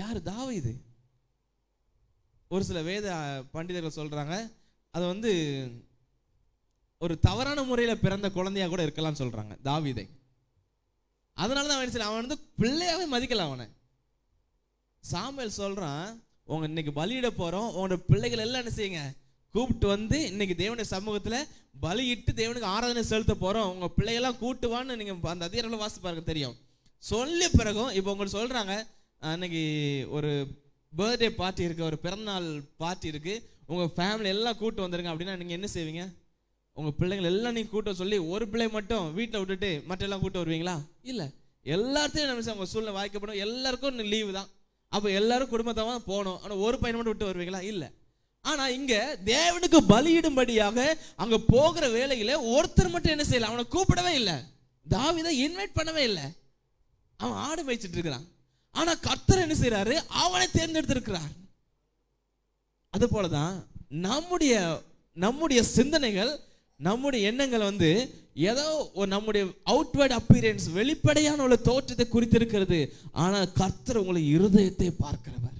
S1: யார் தாவ இது ஒரு சில வேத பண்டிதர்கள் சொல்கிறாங்க அது வந்து ஒரு தவறான முறையில் பிறந்த குழந்தையாக கூட இருக்கலாம்னு சொல்கிறாங்க தாவிதை அதனால தான் அவன் அவன் வந்து பிள்ளையாகவே மதிக்கல அவனை சாமியல் சொல்கிறான் உங்க இன்னைக்கு பலியிட போகிறோம் உங்களோட பிள்ளைகள் எல்லாம் என்ன செய்யுங்க கூப்பிட்டு வந்து இன்னைக்கு தேவனுடைய சமூகத்தில் பலியிட்டு தேவனுக்கு ஆராதனை செலுத்த போகிறோம் உங்கள் பிள்ளையெல்லாம் கூட்டுவான்னு நீங்கள் அந்த அதிகாரில் வாசி பாருங்க தெரியும் சொல்லிய பிறகும் இப்போ உங்களுக்கு சொல்கிறாங்க அன்னைக்கு ஒரு பர்த்டே பார்ட்டி இருக்குது ஒரு பிறந்தநாள் பார்ட்டி இருக்குது உங்கள் ஃபேமிலி எல்லாம் கூட்டு வந்துருங்க அப்படின்னா நீங்கள் என்ன செய்வீங்க உங்கள் பிள்ளைங்களை எல்லாம் நீங்கள் கூட்ட சொல்லி ஒரு பிள்ளை மட்டும் வீட்டில் விட்டுட்டு மற்ற எல்லாம் கூப்பிட்டு வருவீங்களா இல்லை எல்லாத்தையும் நம்ம அவங்க சூழ்நிலை வாய்க்கப்படும் எல்லாருக்கும் லீவு தான் அப்போ எல்லாரும் குடும்பத்தான் போகணும் ஆனால் ஒரு பையன் மட்டும் விட்டு வருவீங்களா இல்லை ஆனா இங்க தேவனுக்கு பலியிடும்படியாக அங்க போகிற வேலையில ஒருத்தர் மட்டும் என்ன செய்யல அவனை கூப்பிடவே இல்லை தாவித இன்வைட் பண்ணவே இல்லை அவன் ஆடு மேய்ச்சிட்டு இருக்கிறான் ஆனா கர்த்தர் என்ன செய்யறாரு அவனை தேர்ந்தெடுத்திருக்கிறார் அது போலதான் நம்முடைய நம்முடைய சிந்தனைகள் நம்முடைய எண்ணங்கள் வந்து ஏதோ ஒரு நம்முடைய அவுட்வேர்ட் அப்பீரியன்ஸ் வெளிப்படையான உள்ள தோற்றத்தை குறித்திருக்கிறது ஆனால் கர்த்தர் உங்களை இருதயத்தை பார்க்கிறவர்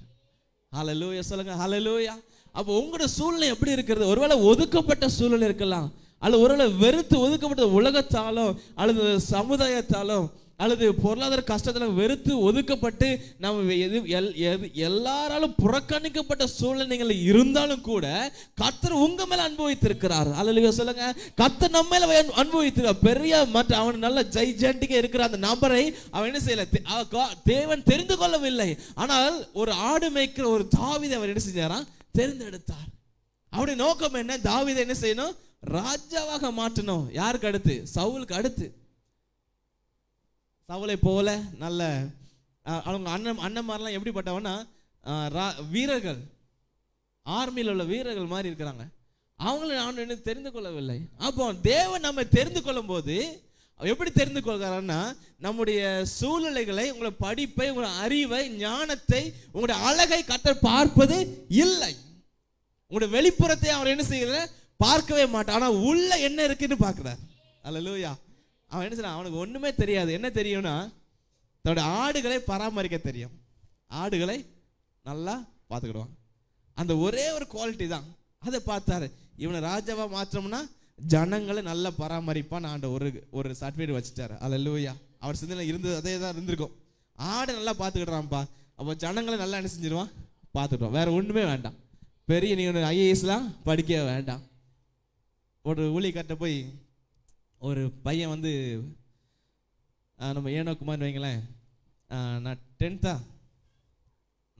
S1: ஹலலூயா சொல்லுங்க ஹலலூயா அப்போ உங்களோட சூழ்நிலை எப்படி இருக்கிறது ஒருவேளை ஒதுக்கப்பட்ட சூழ்நிலை இருக்கலாம் அல்லது ஒருவேளை வெறுத்து ஒதுக்கப்பட்ட உலகத்தாலும் அல்லது சமுதாயத்தாலும் அல்லது பொருளாதார கஷ்டத்தில் வெறுத்து ஒதுக்கப்பட்டு நம்ம எது எல் எது எல்லாராலும் புறக்கணிக்கப்பட்ட சூழ்நிலைகள் இருந்தாலும் கூட கத்தர் உங்க மேல அனுபவித்திருக்கிறார் அல்ல சொல்லுங்க கத்தர் நம்ம மேல அனுபவித்திருக்கார் பெரிய மற்ற அவன் நல்ல ஜெய்ஜென்டிக்கா இருக்கிற அந்த நபரை அவன் என்ன செய்யல தேவன் தெரிந்து கொள்ளவில்லை ஆனால் ஒரு ஆடு மேய்க்கிற ஒரு தாவிதை அவர் என்ன செஞ்சாரான் தேர்ந்தெடுத்தார் அவருடைய நோக்கம் என்ன தாவிதை என்ன செய்யணும் ராஜாவாக மாற்றணும் யாருக்கு அடுத்து சவுலுக்கு அடுத்து சவுளை போல நல்ல அவங்க அண்ணன் அண்ணன் மாதிரிலாம் எப்படிப்பட்டவன்னா வீரர்கள் ஆர்மியில் உள்ள வீரர்கள் மாதிரி இருக்கிறாங்க அவங்கள நான் தெரிந்து கொள்ளவில்லை அப்போ தேவன் நம்ம தெரிந்து கொள்ளும் போது எப்படி தெரிந்து கொள்கிறான்னா நம்முடைய சூழ்நிலைகளை உங்களை படிப்பை உங்களோட அறிவை ஞானத்தை உங்களுடைய அழகை கற்ற பார்ப்பது இல்லை உங்களுடைய வெளிப்புறத்தை அவர் என்ன செய்யல பார்க்கவே மாட்டான் ஆனால் உள்ள என்ன இருக்குன்னு பார்க்குறார் லூயா அவன் என்ன செய்யறான் அவனுக்கு ஒன்றுமே தெரியாது என்ன தெரியும்னா தன்னுடைய ஆடுகளை பராமரிக்க தெரியும் ஆடுகளை நல்லா பார்த்துக்கிடுவான் அந்த ஒரே ஒரு குவாலிட்டி தான் அதை பார்த்தாரு இவனை ராஜாவாக மாற்றோம்னா ஜனங்களை நல்லா பராமரிப்பான் ஆண்ட ஒரு ஒரு சர்டிஃபிகேட் வச்சுட்டாரு லூயா அவர் சிந்தனை இருந்தது அதே தான் இருந்திருக்கும் ஆடை நல்லா பார்த்துக்கிடுறான்ப்பா அப்போ ஜனங்களை நல்லா என்ன செஞ்சிருவான் பார்த்துட்டோம் வேற ஒன்றுமே வேண்டாம் பெரிய ஒன்று ஐஏஎஸ்லாம் படிக்க வேண்டாம் ஒரு ஊழி கட்ட போய் ஒரு பையன் வந்து நம்ம ஏனோ குமார் வைங்களேன் நான் டென்த்தா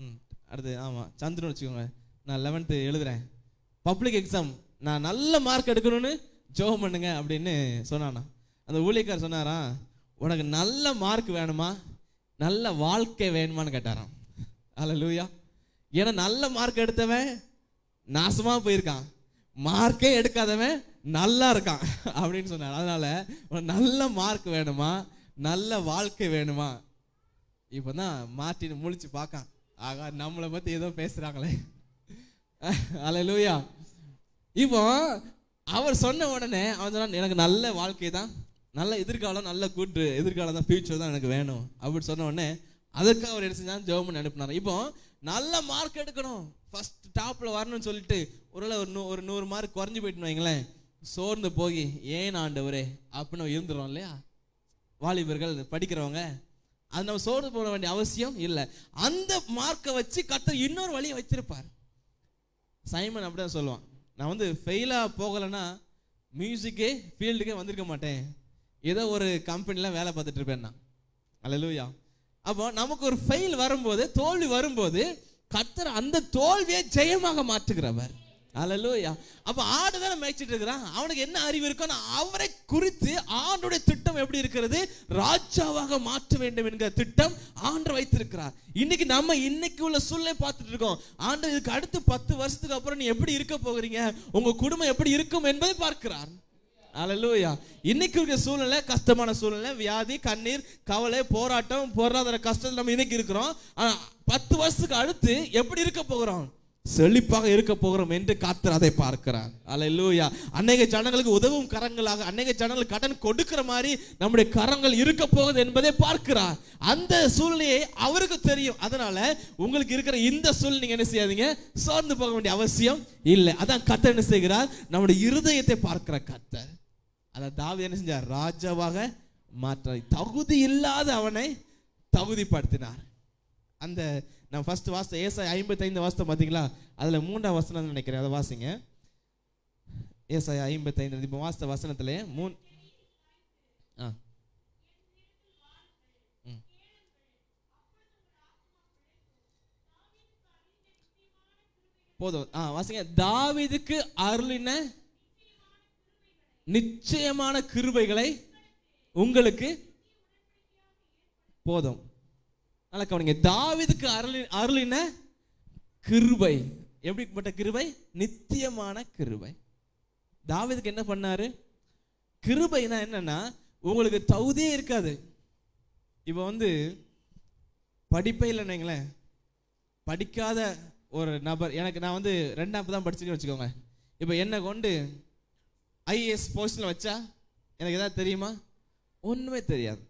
S1: ம் அடுத்து ஆமாம் சந்திரன் வச்சுக்கோங்க நான் லெவன்த்து எழுதுகிறேன் பப்ளிக் எக்ஸாம் நான் நல்ல மார்க் எடுக்கணும்னு ஜோகம் பண்ணுங்க அப்படின்னு சொன்னானா அந்த ஊழியக்கார் சொன்னாரா உனக்கு நல்ல மார்க் வேணுமா நல்ல வாழ்க்கை வேணுமான்னு கேட்டாராம் அல்ல லூயா ஏன்னா நல்ல மார்க் எடுத்தவன் நாசமாக போயிருக்கான் மார்க்கே எடுக்காதவன் நல்லா இருக்கான் அப்படின்னு சொன்னார் அதனால் நல்ல மார்க் வேணுமா நல்ல வாழ்க்கை வேணுமா இப்போ தான் மார்ட்டின் முழிச்சு பார்க்கான் ஆகா நம்மளை பற்றி ஏதோ பேசுகிறாங்களே அல்ல லூயா இப்போ அவர் சொன்ன உடனே அவன் சொன்னான் எனக்கு நல்ல வாழ்க்கை தான் நல்ல எதிர்காலம் நல்ல கூட்டு எதிர்காலம் தான் ஃபியூச்சர் தான் எனக்கு வேணும் அப்படின்னு சொன்ன உடனே அதுக்கு அவர் என்ன செஞ்சாலும் ஜெர்மன் அனுப்பினார் இப்போ நல்ல மார்க் எடுக்கணும் ஃபர்ஸ்ட் டாப்பில் வரணும்னு சொல்லிட்டு ஒருவேளை ஒரு நூ ஒரு நூறு மார்க் குறைஞ்சி போயிட்டுன்னு வைங்களேன் சோர்ந்து போய் ஏன் ஆண்டவரே அப்படின்னு இருந்துடும் இல்லையா வாலிபர்கள் படிக்கிறவங்க அது நம்ம சோர்ந்து போட வேண்டிய அவசியம் இல்லை அந்த மார்க்கை வச்சு கத்த இன்னொரு வழியை வச்சிருப்பார் சைமன் அப்படிதான் சொல்லுவான் நான் வந்து ஃபெயிலாக போகலைன்னா மியூசிக்கே ஃபீல்டுக்கே வந்திருக்க மாட்டேன் ஏதோ ஒரு கம்பெனிலாம் வேலை பார்த்துட்டு இருப்பேன் நான் லூயா அப்போ நமக்கு ஒரு ஃபெயில் வரும்போது தோல்வி வரும்போது கர்த்தர் அந்த தோல்வியை ஜெயமாக மாற்றுகிறவர் அலலூயா அப்போ ஆடு தானே மேய்ச்சிட்டு இருக்கிறான் அவனுக்கு என்ன அறிவு இருக்கும்னு அவரை குறித்து ஆண்டுடைய திட்டம் எப்படி இருக்கிறது ராஜாவாக மாற்ற வேண்டும் என்கிற திட்டம் ஆண்டர் வைத்திருக்கிறார் இன்னைக்கு நம்ம இன்னைக்கு உள்ள சூழ்நிலை பார்த்துட்டு இருக்கோம் ஆண்டர் இதுக்கு அடுத்து பத்து வருஷத்துக்கு அப்புறம் நீ எப்படி இருக்க போகிறீங்க உங்க குடும்பம் எப்படி இருக்கும் என்பதை பார்க்கிறார் அலலூயா இன்னைக்கு இருக்கிற சூழ்நிலை கஷ்டமான சூழ்நிலை வியாதி கண்ணீர் கவலை போராட்டம் பொருளாதார கஷ்டத்தில் நம்ம இன்னைக்கு இருக்கிறோம் பத்து வருஷத்துக்கு அடுத்து எப்படி இருக்க போகிறோம் செழிப்பாக இருக்க போகிறோம் என்று காத்தர் அதை பார்க்கிறார் இல்லையா அநேக ஜனங்களுக்கு உதவும் கரங்களாக அநேக ஜனங்களுக்கு கடன் கொடுக்கிற மாதிரி நம்முடைய கரங்கள் இருக்க போகுது என்பதை பார்க்கிறார் அந்த சூழ்நிலையை அவருக்கு தெரியும் அதனால உங்களுக்கு இருக்கிற இந்த சூழ்நிலை நீங்க என்ன செய்யாதீங்க சோர்ந்து போக வேண்டிய அவசியம் இல்லை அதான் கத்தர் என்ன செய்கிறார் நம்முடைய இருதயத்தை பார்க்கிற கத்தர் அதான் தாவது என்ன செஞ்சார் ராஜாவாக மாற்ற தகுதி இல்லாத அவனை தகுதிப்படுத்தினார் அந்த நான் ஃபஸ்ட்டு வாசம் ஏசா ஐம்பத்தைந்து வாசம் பார்த்தீங்களா அதில் மூன்றாம் வசனம் நினைக்கிறேன் அதை வாசிங்க ஏசாய் ஐம்பத்தைந்து இப்போ வாச வசனத்தில் மூணு ஆ போதும் ஆ வாசிங்க தாவிதுக்கு அருளின நிச்சயமான கிருபைகளை உங்களுக்கு போதும் நல்லா கவனிங்க தாவிதுக்கு அருளி அருளின கிருபை எப்படிப்பட்ட கிருபை நித்தியமான கிருபை தாவிதுக்கு என்ன பண்ணாரு கிருபைனா என்னன்னா உங்களுக்கு தகுதியே இருக்காது இப்போ வந்து படிப்பே இல்லைன்னு படிக்காத ஒரு நபர் எனக்கு நான் வந்து ரெண்டாம் தான் படிச்சுட்டு வச்சுக்கோங்க இப்போ என்னை கொண்டு ஐஏஎஸ் போஸ்டில் வச்சா எனக்கு எதாவது தெரியுமா ஒன்றுமே தெரியாது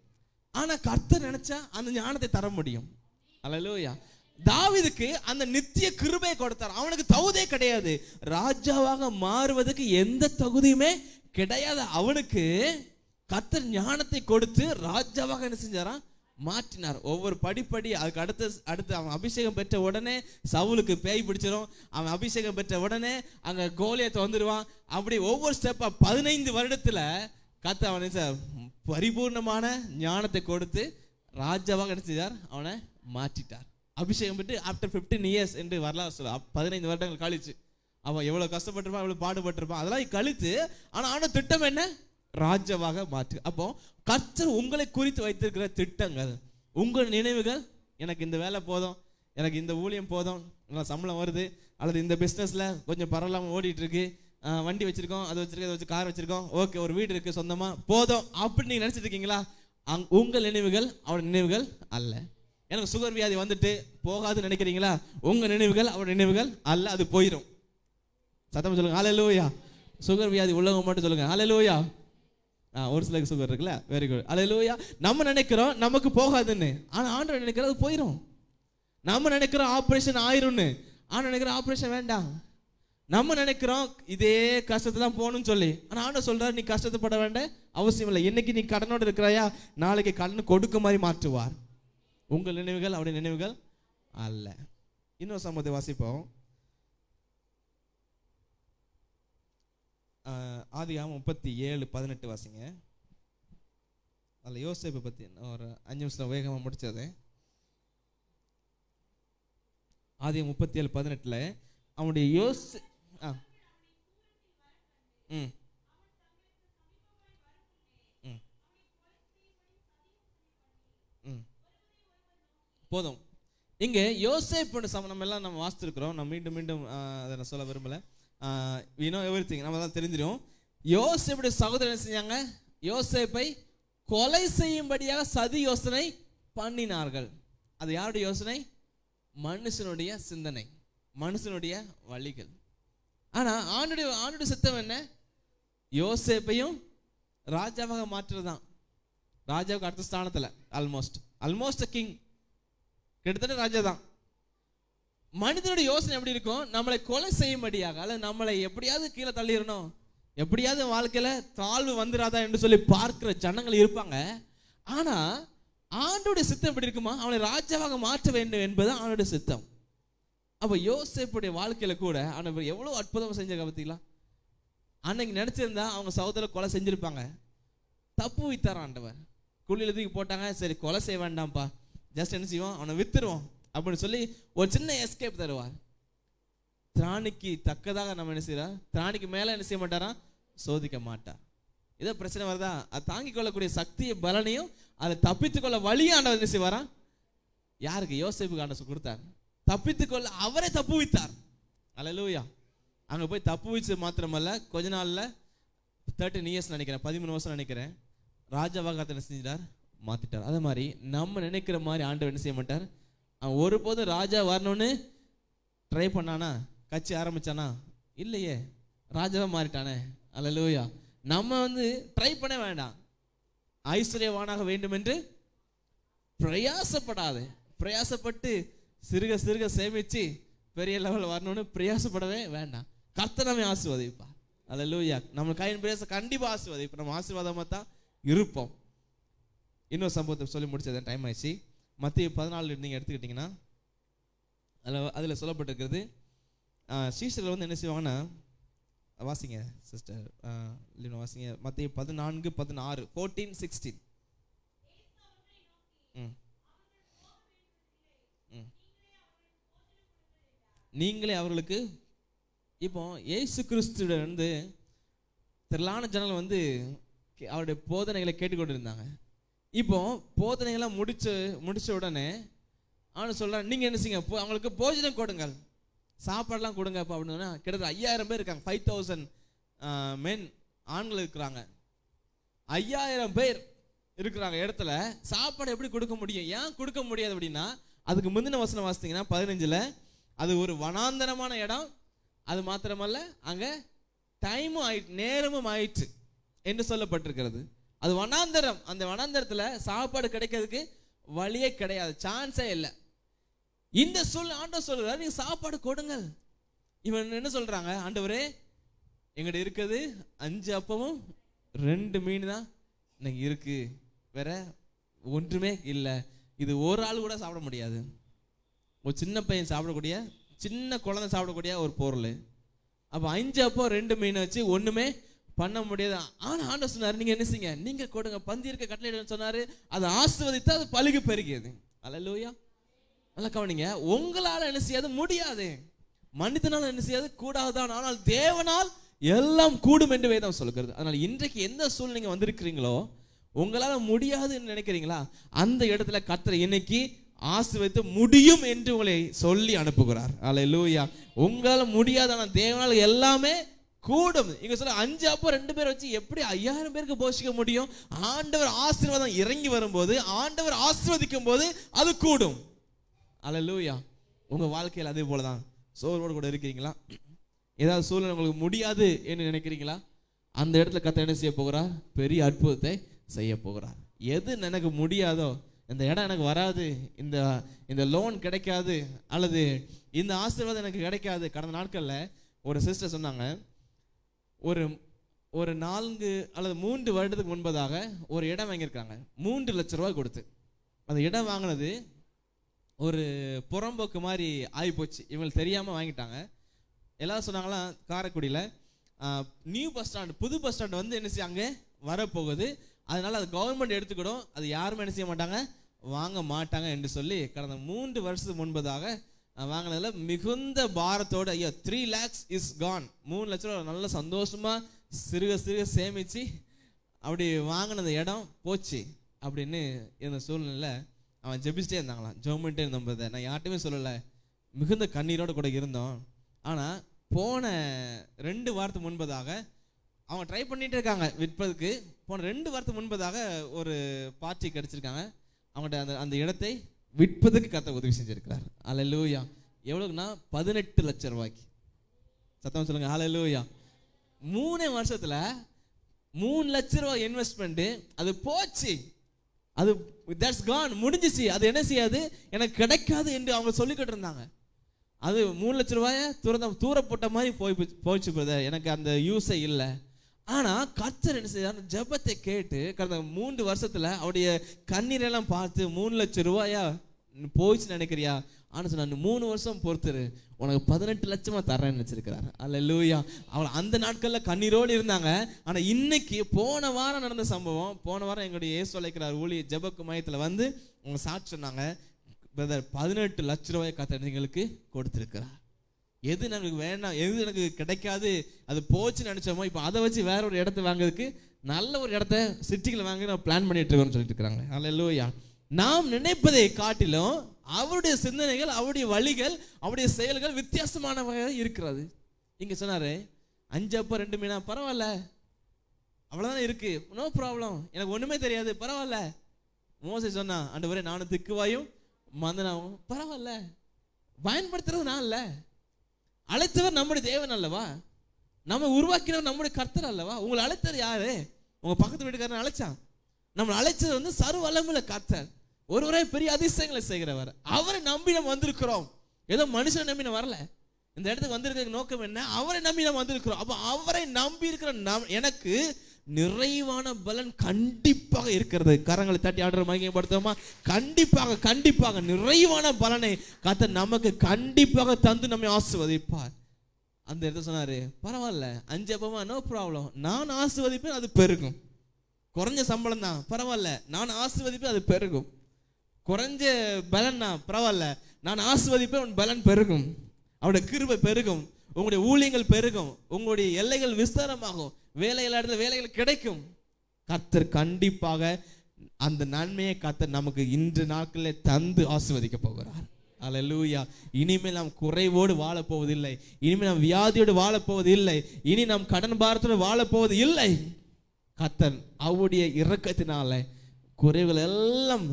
S1: ஆனால் கர்த்தர் நினைச்சா அந்த ஞானத்தை தர முடியும் அலலோயா தாவிதுக்கு அந்த நித்திய கிருபையை கொடுத்தார் அவனுக்கு தகுதியே கிடையாது ராஜாவாக மாறுவதற்கு எந்த தகுதியுமே கிடையாது அவனுக்கு கர்த்தர் ஞானத்தை கொடுத்து ராஜாவாக என்ன செஞ்சாராம் மாற்றினார் ஒவ்வொரு படிப்படி அதுக்கு அடுத்த அடுத்து அவன் அபிஷேகம் பெற்ற உடனே சவுலுக்கு பேய் பிடிச்சிடும் அவன் அபிஷேகம் பெற்ற உடனே அங்கே கோலியத்தை வந்துடுவான் அப்படி ஒவ்வொரு ஸ்டெப்பாக பதினைந்து வருடத்தில் கத்த அவனை சார் பரிபூர்ணமான ஞானத்தை கொடுத்து ராஜாவாக என்ன அவனை மாற்றிட்டார் அபிஷேகம் பெற்று ஆஃப்டர் ஃபிஃப்டீன் இயர்ஸ் என்று வரலாறு சொல்ல பதினைந்து வருடங்கள் கழிச்சு அவன் எவ்வளோ கஷ்டப்பட்டிருப்பான் எவ்வளோ பாடுபட்டிருப்பான் அதெல்லாம் கழித்து ஆனால் அவனோட திட்டம் என்ன ராஜாவாக மாற்று அப்போ கர்த்தர் உங்களை குறித்து வைத்திருக்கிற திட்டங்கள் உங்கள் நினைவுகள் எனக்கு இந்த வேலை போதும் எனக்கு இந்த ஊழியம் போதும் நல்லா சம்பளம் வருது அல்லது இந்த பிஸ்னஸில் கொஞ்சம் பரவலாமல் ஓடிட்டுருக்கு வண்டி வச்சிருக்கோம் அது வச்சிருக்கோம் அதை வச்சு கார் வச்சிருக்கோம் ஓகே ஒரு வீடு இருக்கு சொந்தமா போதும் அப்படின்னு நீங்க நினைச்சிட்டு இருக்கீங்களா அங் உங்கள் நினைவுகள் அவரோட நினைவுகள் அல்ல எனக்கு சுகர் வியாதி வந்துட்டு போகாதுன்னு நினைக்கிறீங்களா உங்க நினைவுகள் அவரோட நினைவுகள் அல்ல அது போயிடும் சத்தம் சொல்லுங்க அலலூயா சுகர் வியாதி உள்ளவங்க மட்டும் சொல்லுங்க அலலூயா ஒரு சிலருக்கு சுகர் இருக்குல்ல வெரி குட் அலலூயா நம்ம நினைக்கிறோம் நமக்கு போகாதுன்னு ஆனால் ஆண்டவர் அது போயிடும் நம்ம நினைக்கிறோம் ஆப்ரேஷன் ஆயிரும்னு ஆனால் நினைக்கிறோம் ஆப்ரேஷன் வேண்டாம் நம்ம நினைக்கிறோம் இதே கஷ்டத்தை தான் போகணும்னு சொல்லி ஆனால் ஆனால் சொல்கிறார் நீ கஷ்டத்தை பட வேண்டாம் அவசியம் இல்லை இன்னைக்கு நீ கடனோடு இருக்கிறாயா நாளைக்கு கடன் கொடுக்க மாதிரி மாற்றுவார் உங்கள் நினைவுகள் அவருடைய நினைவுகள் அல்ல இன்னொரு சம்பவத்தை வாசிப்போம் ஆம் முப்பத்தி ஏழு பதினெட்டு வாசிங்க அதில் யோசிப்பை பற்றி ஒரு அஞ்சு நிமிஷம் வேகமாக முடித்தது ஆதி முப்பத்தி ஏழு பதினெட்டில் அவனுடைய யோசி ஆ ம் ம் ம் போதும் இங்கே யோசேப்போட சம நம்ம எல்லாம் நம்ம வாசித்திருக்கிறோம் நம்ம மீண்டும் மீண்டும் அதை நான் சொல்ல விரும்பலை வினோ எவ்ரி நம்ம தான் தெரிஞ்சிடும் யோசேப்புடைய சகோதரன் செஞ்சாங்க யோசேப்பை கொலை செய்யும்படியாக சதி யோசனை பண்ணினார்கள் அது யாருடைய யோசனை மனுஷனுடைய சிந்தனை மனுஷனுடைய வழிகள் ஆனால் ஆணுடைய ஆணுடைய சித்தம் என்ன யோசேப்பையும் ராஜாவாக மாற்றுறது தான் ராஜாவுக்கு அடுத்த ஸ்தானத்தில் ஆல்மோஸ்ட் ஆல்மோஸ்ட் கிங் கிட்டத்தட்ட ராஜா தான் மனிதனுடைய யோசனை எப்படி இருக்கும் நம்மளை கொலை செய்யும்படியாக அல்ல நம்மளை எப்படியாவது கீழே தள்ளிடணும் எப்படியாவது வாழ்க்கையில் தாழ்வு வந்துடாதா என்று சொல்லி பார்க்கிற ஜனங்கள் இருப்பாங்க ஆனால் ஆண்டோடைய சித்தம் எப்படி இருக்குமா அவனை ராஜாவாக மாற்ற வேண்டும் என்பது ஆண்டோடைய சித்தம் அப்போ யோசிப்புடைய வாழ்க்கையில் கூட அவனை எவ்வளோ அற்புதம் செஞ்சாங்க பார்த்தீங்களா அன்னைக்கு நினச்சிருந்தா அவங்க சகோதரர் கொலை செஞ்சுருப்பாங்க தப்பு வித்தார் ஆண்டவர் குழியில் தூக்கி போட்டாங்க சரி கொலை செய்ய வேண்டாம்ப்பா ஜஸ்ட் என்ன செய்வோம் அவனை வித்துருவோம் அப்படின்னு சொல்லி ஒரு சின்ன எஸ்கேப் தருவார் திராணிக்கு தக்கதாக நம்ம என்ன செய்கிறார் திராணிக்கு மேலே என்ன செய்ய மாட்டாரா சோதிக்க மாட்டார் ஏதோ பிரச்சனை வருதா அதை தாங்கிக் கொள்ளக்கூடிய சக்தியை பலனையும் அதை தப்பித்துக்கொள்ள வழியை என்ன செய்வாரா யாருக்கு யோசிப்புக்கு ஆண்டவர் கொடுத்தாரு தப்பித்துக்கொள்ள அவரே தப்பு வைத்தார் அலலூயா அங்கே போய் தப்பு வச்சு மாத்திரமல்ல கொஞ்ச நாளில் தேர்ட்டின் இயர்ஸ் நினைக்கிறேன் பதிமூணு வருஷம் நினைக்கிறேன் ராஜா வாகத்தை செஞ்சிட்டார் மாற்றிட்டார் அதே மாதிரி நம்ம நினைக்கிற மாதிரி ஆண்டு என்ன செய்ய மாட்டார் அவன் ஒருபோதும் ராஜா வரணும்னு ட்ரை பண்ணானா கட்சி ஆரம்பித்தானா இல்லையே ராஜாவாக மாறிட்டானே அலலூயா நம்ம வந்து ட்ரை பண்ண வேண்டாம் ஐஸ்வர்யவானாக வேண்டும் என்று பிரயாசப்படாது பிரயாசப்பட்டு சிறுக சிறுக சேமித்து பெரிய லெவலில் வரணும்னு பிரயாசப்படவே வேண்டாம் கர்த்தனமே நம்ம ஆசிர்வதிப்பா அதில் லூயா நம்ம கையின் பிரயாசம் கண்டிப்பாக ஆசிர்வதிப்போம் நம்ம ஆசீர்வாதமாக தான் இருப்போம் இன்னொரு சம்பவத்தை சொல்லி முடிச்சது டைம் ஆயிடுச்சு மத்திய பதினாலு நீங்கள் எடுத்துக்கிட்டிங்கன்னா அதில் அதில் சொல்லப்பட்டிருக்கிறது சீஸ்டர்கள் வந்து என்ன செய்வாங்கன்னா வாசிங்க சிஸ்டர் இல்லைன்னா வாசிங்க மத்திய பதினான்கு பதினாறு ஃபோர்டீன் சிக்ஸ்டீன் ம் நீங்களே அவர்களுக்கு இப்போ ஏசு கிறிஸ்துவிட வந்து திரளான ஜனங்கள் வந்து அவருடைய போதனைகளை கேட்டுக்கொண்டு இருந்தாங்க இப்போ போதனைகள்லாம் முடிச்சு முடித்த உடனே அவனு சொல்கிறான் நீங்கள் என்ன செய்யுங்க அவங்களுக்கு போஜனம் கொடுங்கள் சாப்பாடெலாம் கொடுங்க அப்போ அப்படின்னா கிட்டத்தட்ட ஐயாயிரம் பேர் இருக்காங்க ஃபைவ் தௌசண்ட் மென் ஆண்கள் இருக்கிறாங்க ஐயாயிரம் பேர் இருக்கிறாங்க இடத்துல சாப்பாடு எப்படி கொடுக்க முடியும் ஏன் கொடுக்க முடியாது அப்படின்னா அதுக்கு முந்தின வசனம் வாசித்தீங்கன்னா பதினஞ்சில் அது ஒரு வனாந்தரமான இடம் அது மாத்திரமல்ல அங்கே டைமும் ஆயிட்டு நேரமும் ஆயிடுச்சு என்று சொல்லப்பட்டிருக்கிறது அது வனாந்தரம் அந்த வனாந்தரத்தில் சாப்பாடு கிடைக்கிறதுக்கு வழியே கிடையாது சான்ஸே இல்லை இந்த சொல் ஆண்டவர் சொல்கிறார் நீங்கள் சாப்பாடு கொடுங்கள் இவன் என்ன சொல்கிறாங்க ஆண்டவரே எங்கிட்ட இருக்குது அஞ்சு அப்பமும் ரெண்டு மீன் தான் இருக்கு இருக்குது வேற ஒன்றுமே இல்லை இது ஒரு ஆள் கூட சாப்பிட முடியாது ஒரு சின்ன பையன் சாப்பிடக்கூடிய சின்ன குழந்தை சாப்பிடக்கூடிய ஒரு பொருள் அப்போ அஞ்சு அப்போ ரெண்டு மீன் வச்சு ஒன்றுமே பண்ண முடியாது ஆனால் ஆண்டவர் சொன்னார் நீங்கள் என்ன செய்யுங்க நீங்கள் கொடுங்க பந்தி இருக்க கட்டளையிடன்னு சொன்னார் அதை ஆசிர்வதித்து அது பழுகு பெருகியது அல்ல லூயா நல்லா கவனிங்க உங்களால் என்ன செய்யாது முடியாது மனிதனால் என்ன செய்யாது கூடாதான் ஆனால் தேவனால் எல்லாம் கூடும் என்று வேதம் சொல்லுகிறது அதனால் இன்றைக்கு எந்த சூழ்நிலை வந்திருக்கிறீங்களோ உங்களால் முடியாதுன்னு நினைக்கிறீங்களா அந்த இடத்துல கத்திர இன்னைக்கு ஆசிர்வதித்து முடியும் என்று உங்களை சொல்லி அனுப்புகிறார் அலை லூயா உங்களால் முடியாதான தேவனால் எல்லாமே கூடும் இங்க சொல்ல அஞ்சு அப்போ ரெண்டு பேர் வச்சு எப்படி ஐயாயிரம் பேருக்கு போஷிக்க முடியும் ஆண்டவர் ஆசீர்வாதம் இறங்கி வரும்போது ஆண்டவர் ஆசிர்வதிக்கும் போது அது கூடும் அல லூயா உங்க வாழ்க்கையில் அதே போலதான் சோர்வோடு கூட இருக்கிறீங்களா ஏதாவது சூழ்நிலை உங்களுக்கு முடியாது என்று நினைக்கிறீங்களா அந்த இடத்துல கத்த என்ன செய்ய போகிறார் பெரிய அற்புதத்தை செய்ய போகிறார் எது எனக்கு முடியாதோ இந்த இடம் எனக்கு வராது இந்த இந்த லோன் கிடைக்காது அல்லது இந்த ஆசீர்வாதம் எனக்கு கிடைக்காது கடந்த நாட்களில் ஒரு சிஸ்டர் சொன்னாங்க ஒரு ஒரு நான்கு அல்லது மூன்று வருடத்துக்கு முன்பதாக ஒரு இடம் வாங்கியிருக்காங்க மூன்று லட்ச ரூபாய் கொடுத்து அந்த இடம் வாங்கினது ஒரு புறம்போக்கு மாதிரி ஆகிப்போச்சு இவங்களுக்கு தெரியாமல் வாங்கிட்டாங்க எல்லாரும் சொன்னாங்களாம் காரைக்குடியில் நியூ பஸ் ஸ்டாண்டு புது பஸ் ஸ்டாண்டு வந்து என்ன செய்ய அங்கே வரப்போகுது அதனால் அது கவர்மெண்ட் எடுத்துக்கிடும் அது யாருமே என்ன செய்ய மாட்டாங்க வாங்க மாட்டாங்க என்று சொல்லி கடந்த மூன்று வருஷத்துக்கு முன்பதாக வாங்கினதில் மிகுந்த பாரத்தோடு ஐயோ த்ரீ லேக்ஸ் இஸ் கான் மூணு லட்ச ரூபா நல்ல சந்தோஷமாக சிறுக சிறுக சேமித்து அப்படி வாங்கினது இடம் போச்சு அப்படின்னு இருந்த சூழ்நிலை அவன் ஜெபிச்சிட்டே இருந்தாங்களாம் ஜெபிட்டே இருந்தபோது நான் யார்ட்டுமே சொல்லலை மிகுந்த கண்ணீரோடு கூட இருந்தோம் ஆனால் போன ரெண்டு வாரத்துக்கு முன்பதாக அவங்க ட்ரை பண்ணிட்டு இருக்காங்க விற்பதுக்கு போன ரெண்டு வாரத்துக்கு முன்பதாக ஒரு பார்ட்டி கிடைச்சிருக்காங்க அவங்கள்ட்ட அந்த அந்த இடத்தை விற்பதுக்கு கத்த உதவி செஞ்சிருக்கிறார் அலலூயா எவ்வளோக்குன்னா பதினெட்டு லட்ச ரூபாய்க்கு சத்தமாக சொல்லுங்கள் அலலூயா மூணு வருஷத்தில் மூணு லட்ச ரூபாய் இன்வெஸ்ட்மெண்ட்டு அது போச்சு அது தட்ஸ் கான் முடிஞ்சிச்சு அது என்ன செய்யாது எனக்கு கிடைக்காது என்று அவங்க சொல்லிக்கிட்டு இருந்தாங்க அது மூணு லட்ச ரூபாயை தூர தூர போட்ட மாதிரி போய் போச்சு பிரதர் எனக்கு அந்த யூஸே இல்லை ஆனா கர்த்தர் என்ன செய்தார் ஜபத்தை கேட்டு கடந்த மூன்று வருஷத்துல அவருடைய கண்ணீரெல்லாம் பார்த்து மூணு லட்சம் ரூபாயா போயிச்சு நினைக்கிறியா ஆனால் சொன்ன மூணு வருஷம் பொறுத்துரு உனக்கு பதினெட்டு லட்சமாக தரேன்னு வச்சிருக்கிறாரு அல்ல லூயா அவள் அந்த நாட்களில் கண்ணீரோடு இருந்தாங்க ஆனால் இன்னைக்கு போன வாரம் நடந்த சம்பவம் போன வாரம் எங்களுடைய ஏசு அழைக்கிறார் ஊழிய ஜபக்கு மையத்தில் வந்து உங்க சாட்சி சொன்னாங்க பிரதர் பதினெட்டு லட்ச ரூபாய் கத்தங்களுக்கு கொடுத்திருக்கிறார் எது எனக்கு வேணாம் எது எனக்கு கிடைக்காது அது போச்சுன்னு நினச்சோமோ இப்போ அதை வச்சு வேற ஒரு இடத்த வாங்குறதுக்கு நல்ல ஒரு இடத்த சிட்டியில் வாங்க நான் பிளான் பண்ணிட்டு இருக்கோம்னு சொல்லிட்டு இருக்கிறாங்க அல்லையா நாம் நினைப்பதை காட்டிலும் அவருடைய சிந்தனைகள் அவருடைய வழிகள் அவருடைய செயல்கள் வித்தியாசமானவையாக இருக்கிறது நீங்கள் சொன்னார் அஞ்சு அப்போ ரெண்டு மீனா பரவாயில்ல அவ்வளோதான் இருக்கு நோ ப்ராப்ளம் எனக்கு ஒன்றுமே தெரியாது பரவாயில்ல மோசை சொன்னான் அண்டு வரை நானும் திக்குவாயும் மந்தனாவும் பரவாயில்ல பயன்படுத்துறது நான் இல்லை அழைத்தவர் நம்முடைய தேவன் அல்லவா நம்ம உருவாக்கினவர் நம்முடைய கர்த்தர் அல்லவா உங்களை அழைத்தது யாரு உங்கள் பக்கத்து வீட்டுக்காரன் அழைச்சான் நம்மளை அழைச்சது வந்து சர்வலமுல கர்த்தர் ஒருவரே பெரிய அதிசயங்களை செய்கிறவர் அவரை நம்பி நம்ம வந்திருக்கிறோம் ஏதோ மனுஷனை நம்பி நம்ம வரல இந்த இடத்துக்கு வந்திருக்க நோக்கம் என்ன அவரை நம்பி நம்ம வந்திருக்கிறோம் அப்போ அவரை நம்பி இருக்கிற நம் எனக்கு நிறைவான பலன் கண்டிப்பாக இருக்கிறது கரங்களை தட்டி ஆடுற மகிமைப்படுத்தோமா கண்டிப்பாக கண்டிப்பாக நிறைவான பலனை கத்த நமக்கு கண்டிப்பாக தந்து நம்மை ஆசிர்வதிப்பார் அந்த இடத்த சொன்னார் பரவாயில்ல அஞ்சு அப்பமா நோ ப்ராப்ளம் நான் ஆசிர்வதிப்பேன் அது பெருகும் குறைஞ்ச சம்பளம் தான் பரவாயில்ல நான் ஆசிர்வதிப்பேன் அது பெருகும் குறைஞ்ச பலன் தான் பரவாயில்ல நான் ஆசிர்வதிப்பேன் உன் பலன் பெருகும் அவட கிருபை பெருகும் உங்களுடைய ஊழியங்கள் பெருகும் உங்களுடைய எல்லைகள் விஸ்தாரமாகும் வேலை எல்லா இடத்துல வேலைகள் கிடைக்கும் கத்தர் கண்டிப்பாக அந்த நன்மையை கத்தர் நமக்கு இன்று நாட்களில் தந்து ஆசிர்வதிக்க போகிறார் இனிமேல் நாம் குறைவோடு வாழப்போவது இல்லை இனிமேல் நாம் வியாதியோடு வாழப்போவது இல்லை இனி நாம் கடன் பாரத்தோடு வாழப்போவது இல்லை கத்தன் அவருடைய இரக்கத்தினால குறைவுகள் எல்லாம்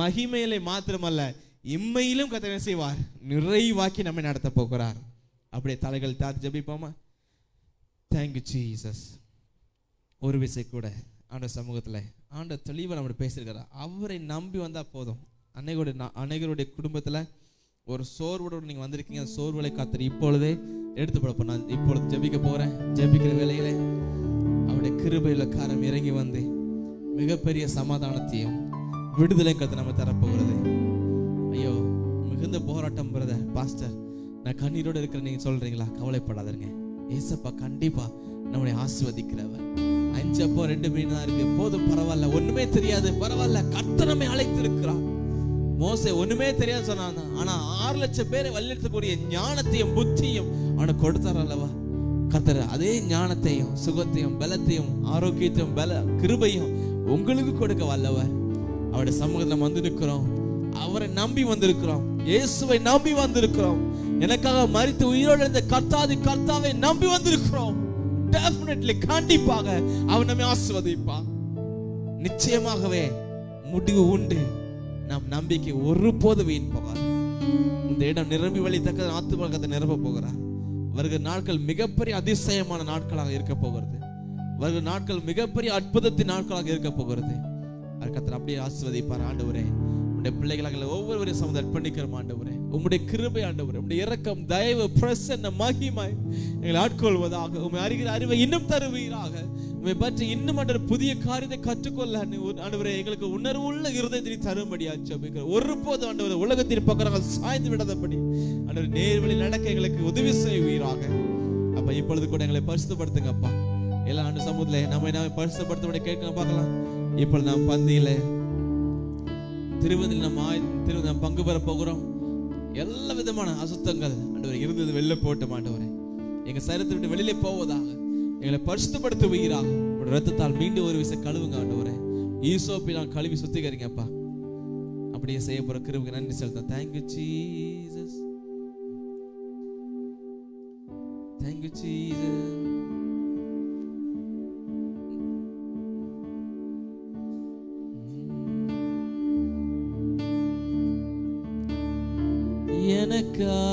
S1: மகிமையிலே மாத்திரமல்ல இம்மையிலும் கத்தனை செய்வார் நிறைவாக்கி நம்மை நடத்த போகிறார் அப்படியே தலைகள் தாத்து ஜபிப்போமா தேங்க்யூ ஜீசஸ் ஒரு விசை கூட ஆண்ட சமூகத்தில் ஆண்ட தெளிவாக நம்ம பேசியிருக்கிறார் அவரை நம்பி வந்தால் போதும் அன்னைகளுடைய அன்னைகளுடைய குடும்பத்தில் ஒரு சோர்வோடு நீங்கள் வந்திருக்கீங்க சோர்வலை காத்திரி இப்பொழுதே எடுத்து போடப்போ நான் இப்பொழுது ஜபிக்க போகிறேன் ஜெபிக்கிற வேலையில் அவருடைய கிருபையில் காரம் இறங்கி வந்து மிகப்பெரிய சமாதானத்தையும் விடுதலை கற்று நம்ம தரப்போகிறது ஐயோ மிகுந்த போராட்டம் பாஸ்டர் நான் கண்ணீரோடு இருக்கிற நீங்க சொல்றீங்களா கவலைப்படாதருங்க ஏசப்பா கண்டிப்பா நம்மளை ஆசிர்வதிக்கிறவர் அஞ்சப்போ ரெண்டு மீன் தான் இருக்கு போதும் பரவாயில்ல ஒண்ணுமே தெரியாது பரவாயில்ல கர்த்தனமே அழைத்திருக்கிறார் மோசை ஒண்ணுமே தெரியாது சொன்னாங்க ஆனா ஆறு லட்சம் பேரை வல்லிடத்துக்கூடிய ஞானத்தையும் புத்தியும் அவனை கொடுத்தார் அல்லவா கத்தர் அதே ஞானத்தையும் சுகத்தையும் பலத்தையும் ஆரோக்கியத்தையும் பல கிருபையும் உங்களுக்கு கொடுக்க வல்லவர் அவருடைய சமூகத்தில் வந்திருக்கிறோம் அவரை நம்பி வந்திருக்கிறோம் இயேசுவை நம்பி வந்திருக்கிறோம் எனக்காக மறித்து உயிரோடு இருந்த கர்த்தாதி கர்த்தாவை நம்பி வந்திருக்கிறோம் டெஃபினெட்லி கண்டிப்பாக அவன் நம்மை நிச்சயமாகவே முடிவு உண்டு நம் நம்பிக்கை ஒரு வீண் போகாது இந்த இடம் நிரம்பி வழித்தக்க பழக்கத்தை நிரப்ப போகிறார் வருகிற நாட்கள் மிகப்பெரிய அதிசயமான நாட்களாக இருக்க போகிறது வருகிற நாட்கள் மிகப்பெரிய அற்புதத்தின் நாட்களாக இருக்க போகிறது அதுக்கத்தில் அப்படியே ஆசிர்வதிப்பார் வரேன் உடைய பிள்ளைகளாக ஒவ்வொருவரையும் சமது அர்ப்பணிக்கிறோம் ஆண்டவரே உம்முடைய கிருபை ஆண்டவரே உடைய இறக்கம் தயவு பிரசன்ன மகிமாய் எங்களை ஆட்கொள்வதாக உண்மை அறிகிற அறிவை இன்னும் தருவீராக உண்மை பற்றி இன்னும் ஆண்டவர் புதிய காரியத்தை கற்றுக்கொள்ள ஆண்டவரே எங்களுக்கு உணர்வு உள்ள இருதயத்தை தரும்படியா ஒரு ஒருபோது ஆண்டவர் உலகத்தின் பக்கம் சாய்ந்து விடாதபடி ஆண்டவர் நேர்வழி நடக்க எங்களுக்கு உதவி செய்வீராக அப்ப இப்பொழுது கூட எங்களை பரிசுப்படுத்துங்கப்பா எல்லா ஆண்டு சமூகத்துல நம்ம என்ன பரிசுப்படுத்த கேட்க பார்க்கலாம் இப்பொழுது நான் பந்தியில திருவதில் நம்ம திருவதி நம்ம பங்கு பெற போகிறோம் எல்லா விதமான அசுத்தங்கள் ஆண்டவர் இருந்தது வெளில போட்டு ஆண்டவரே எங்கள் சரீரத்தை விட்டு வெளியிலே போவதாக எங்களை பரிசுத்தப்படுத்த உயிராக ரத்தத்தால் மீண்டும் ஒரு விசை கழுவுங்க ஆண்டவரே ஈசோப்பி நான் கழுவி சுத்திகரிங்கப்பா அப்படியே செய்ய போற கிருவுக்கு நன்றி செலுத்தம் thank you Jesus thank you Jesus God.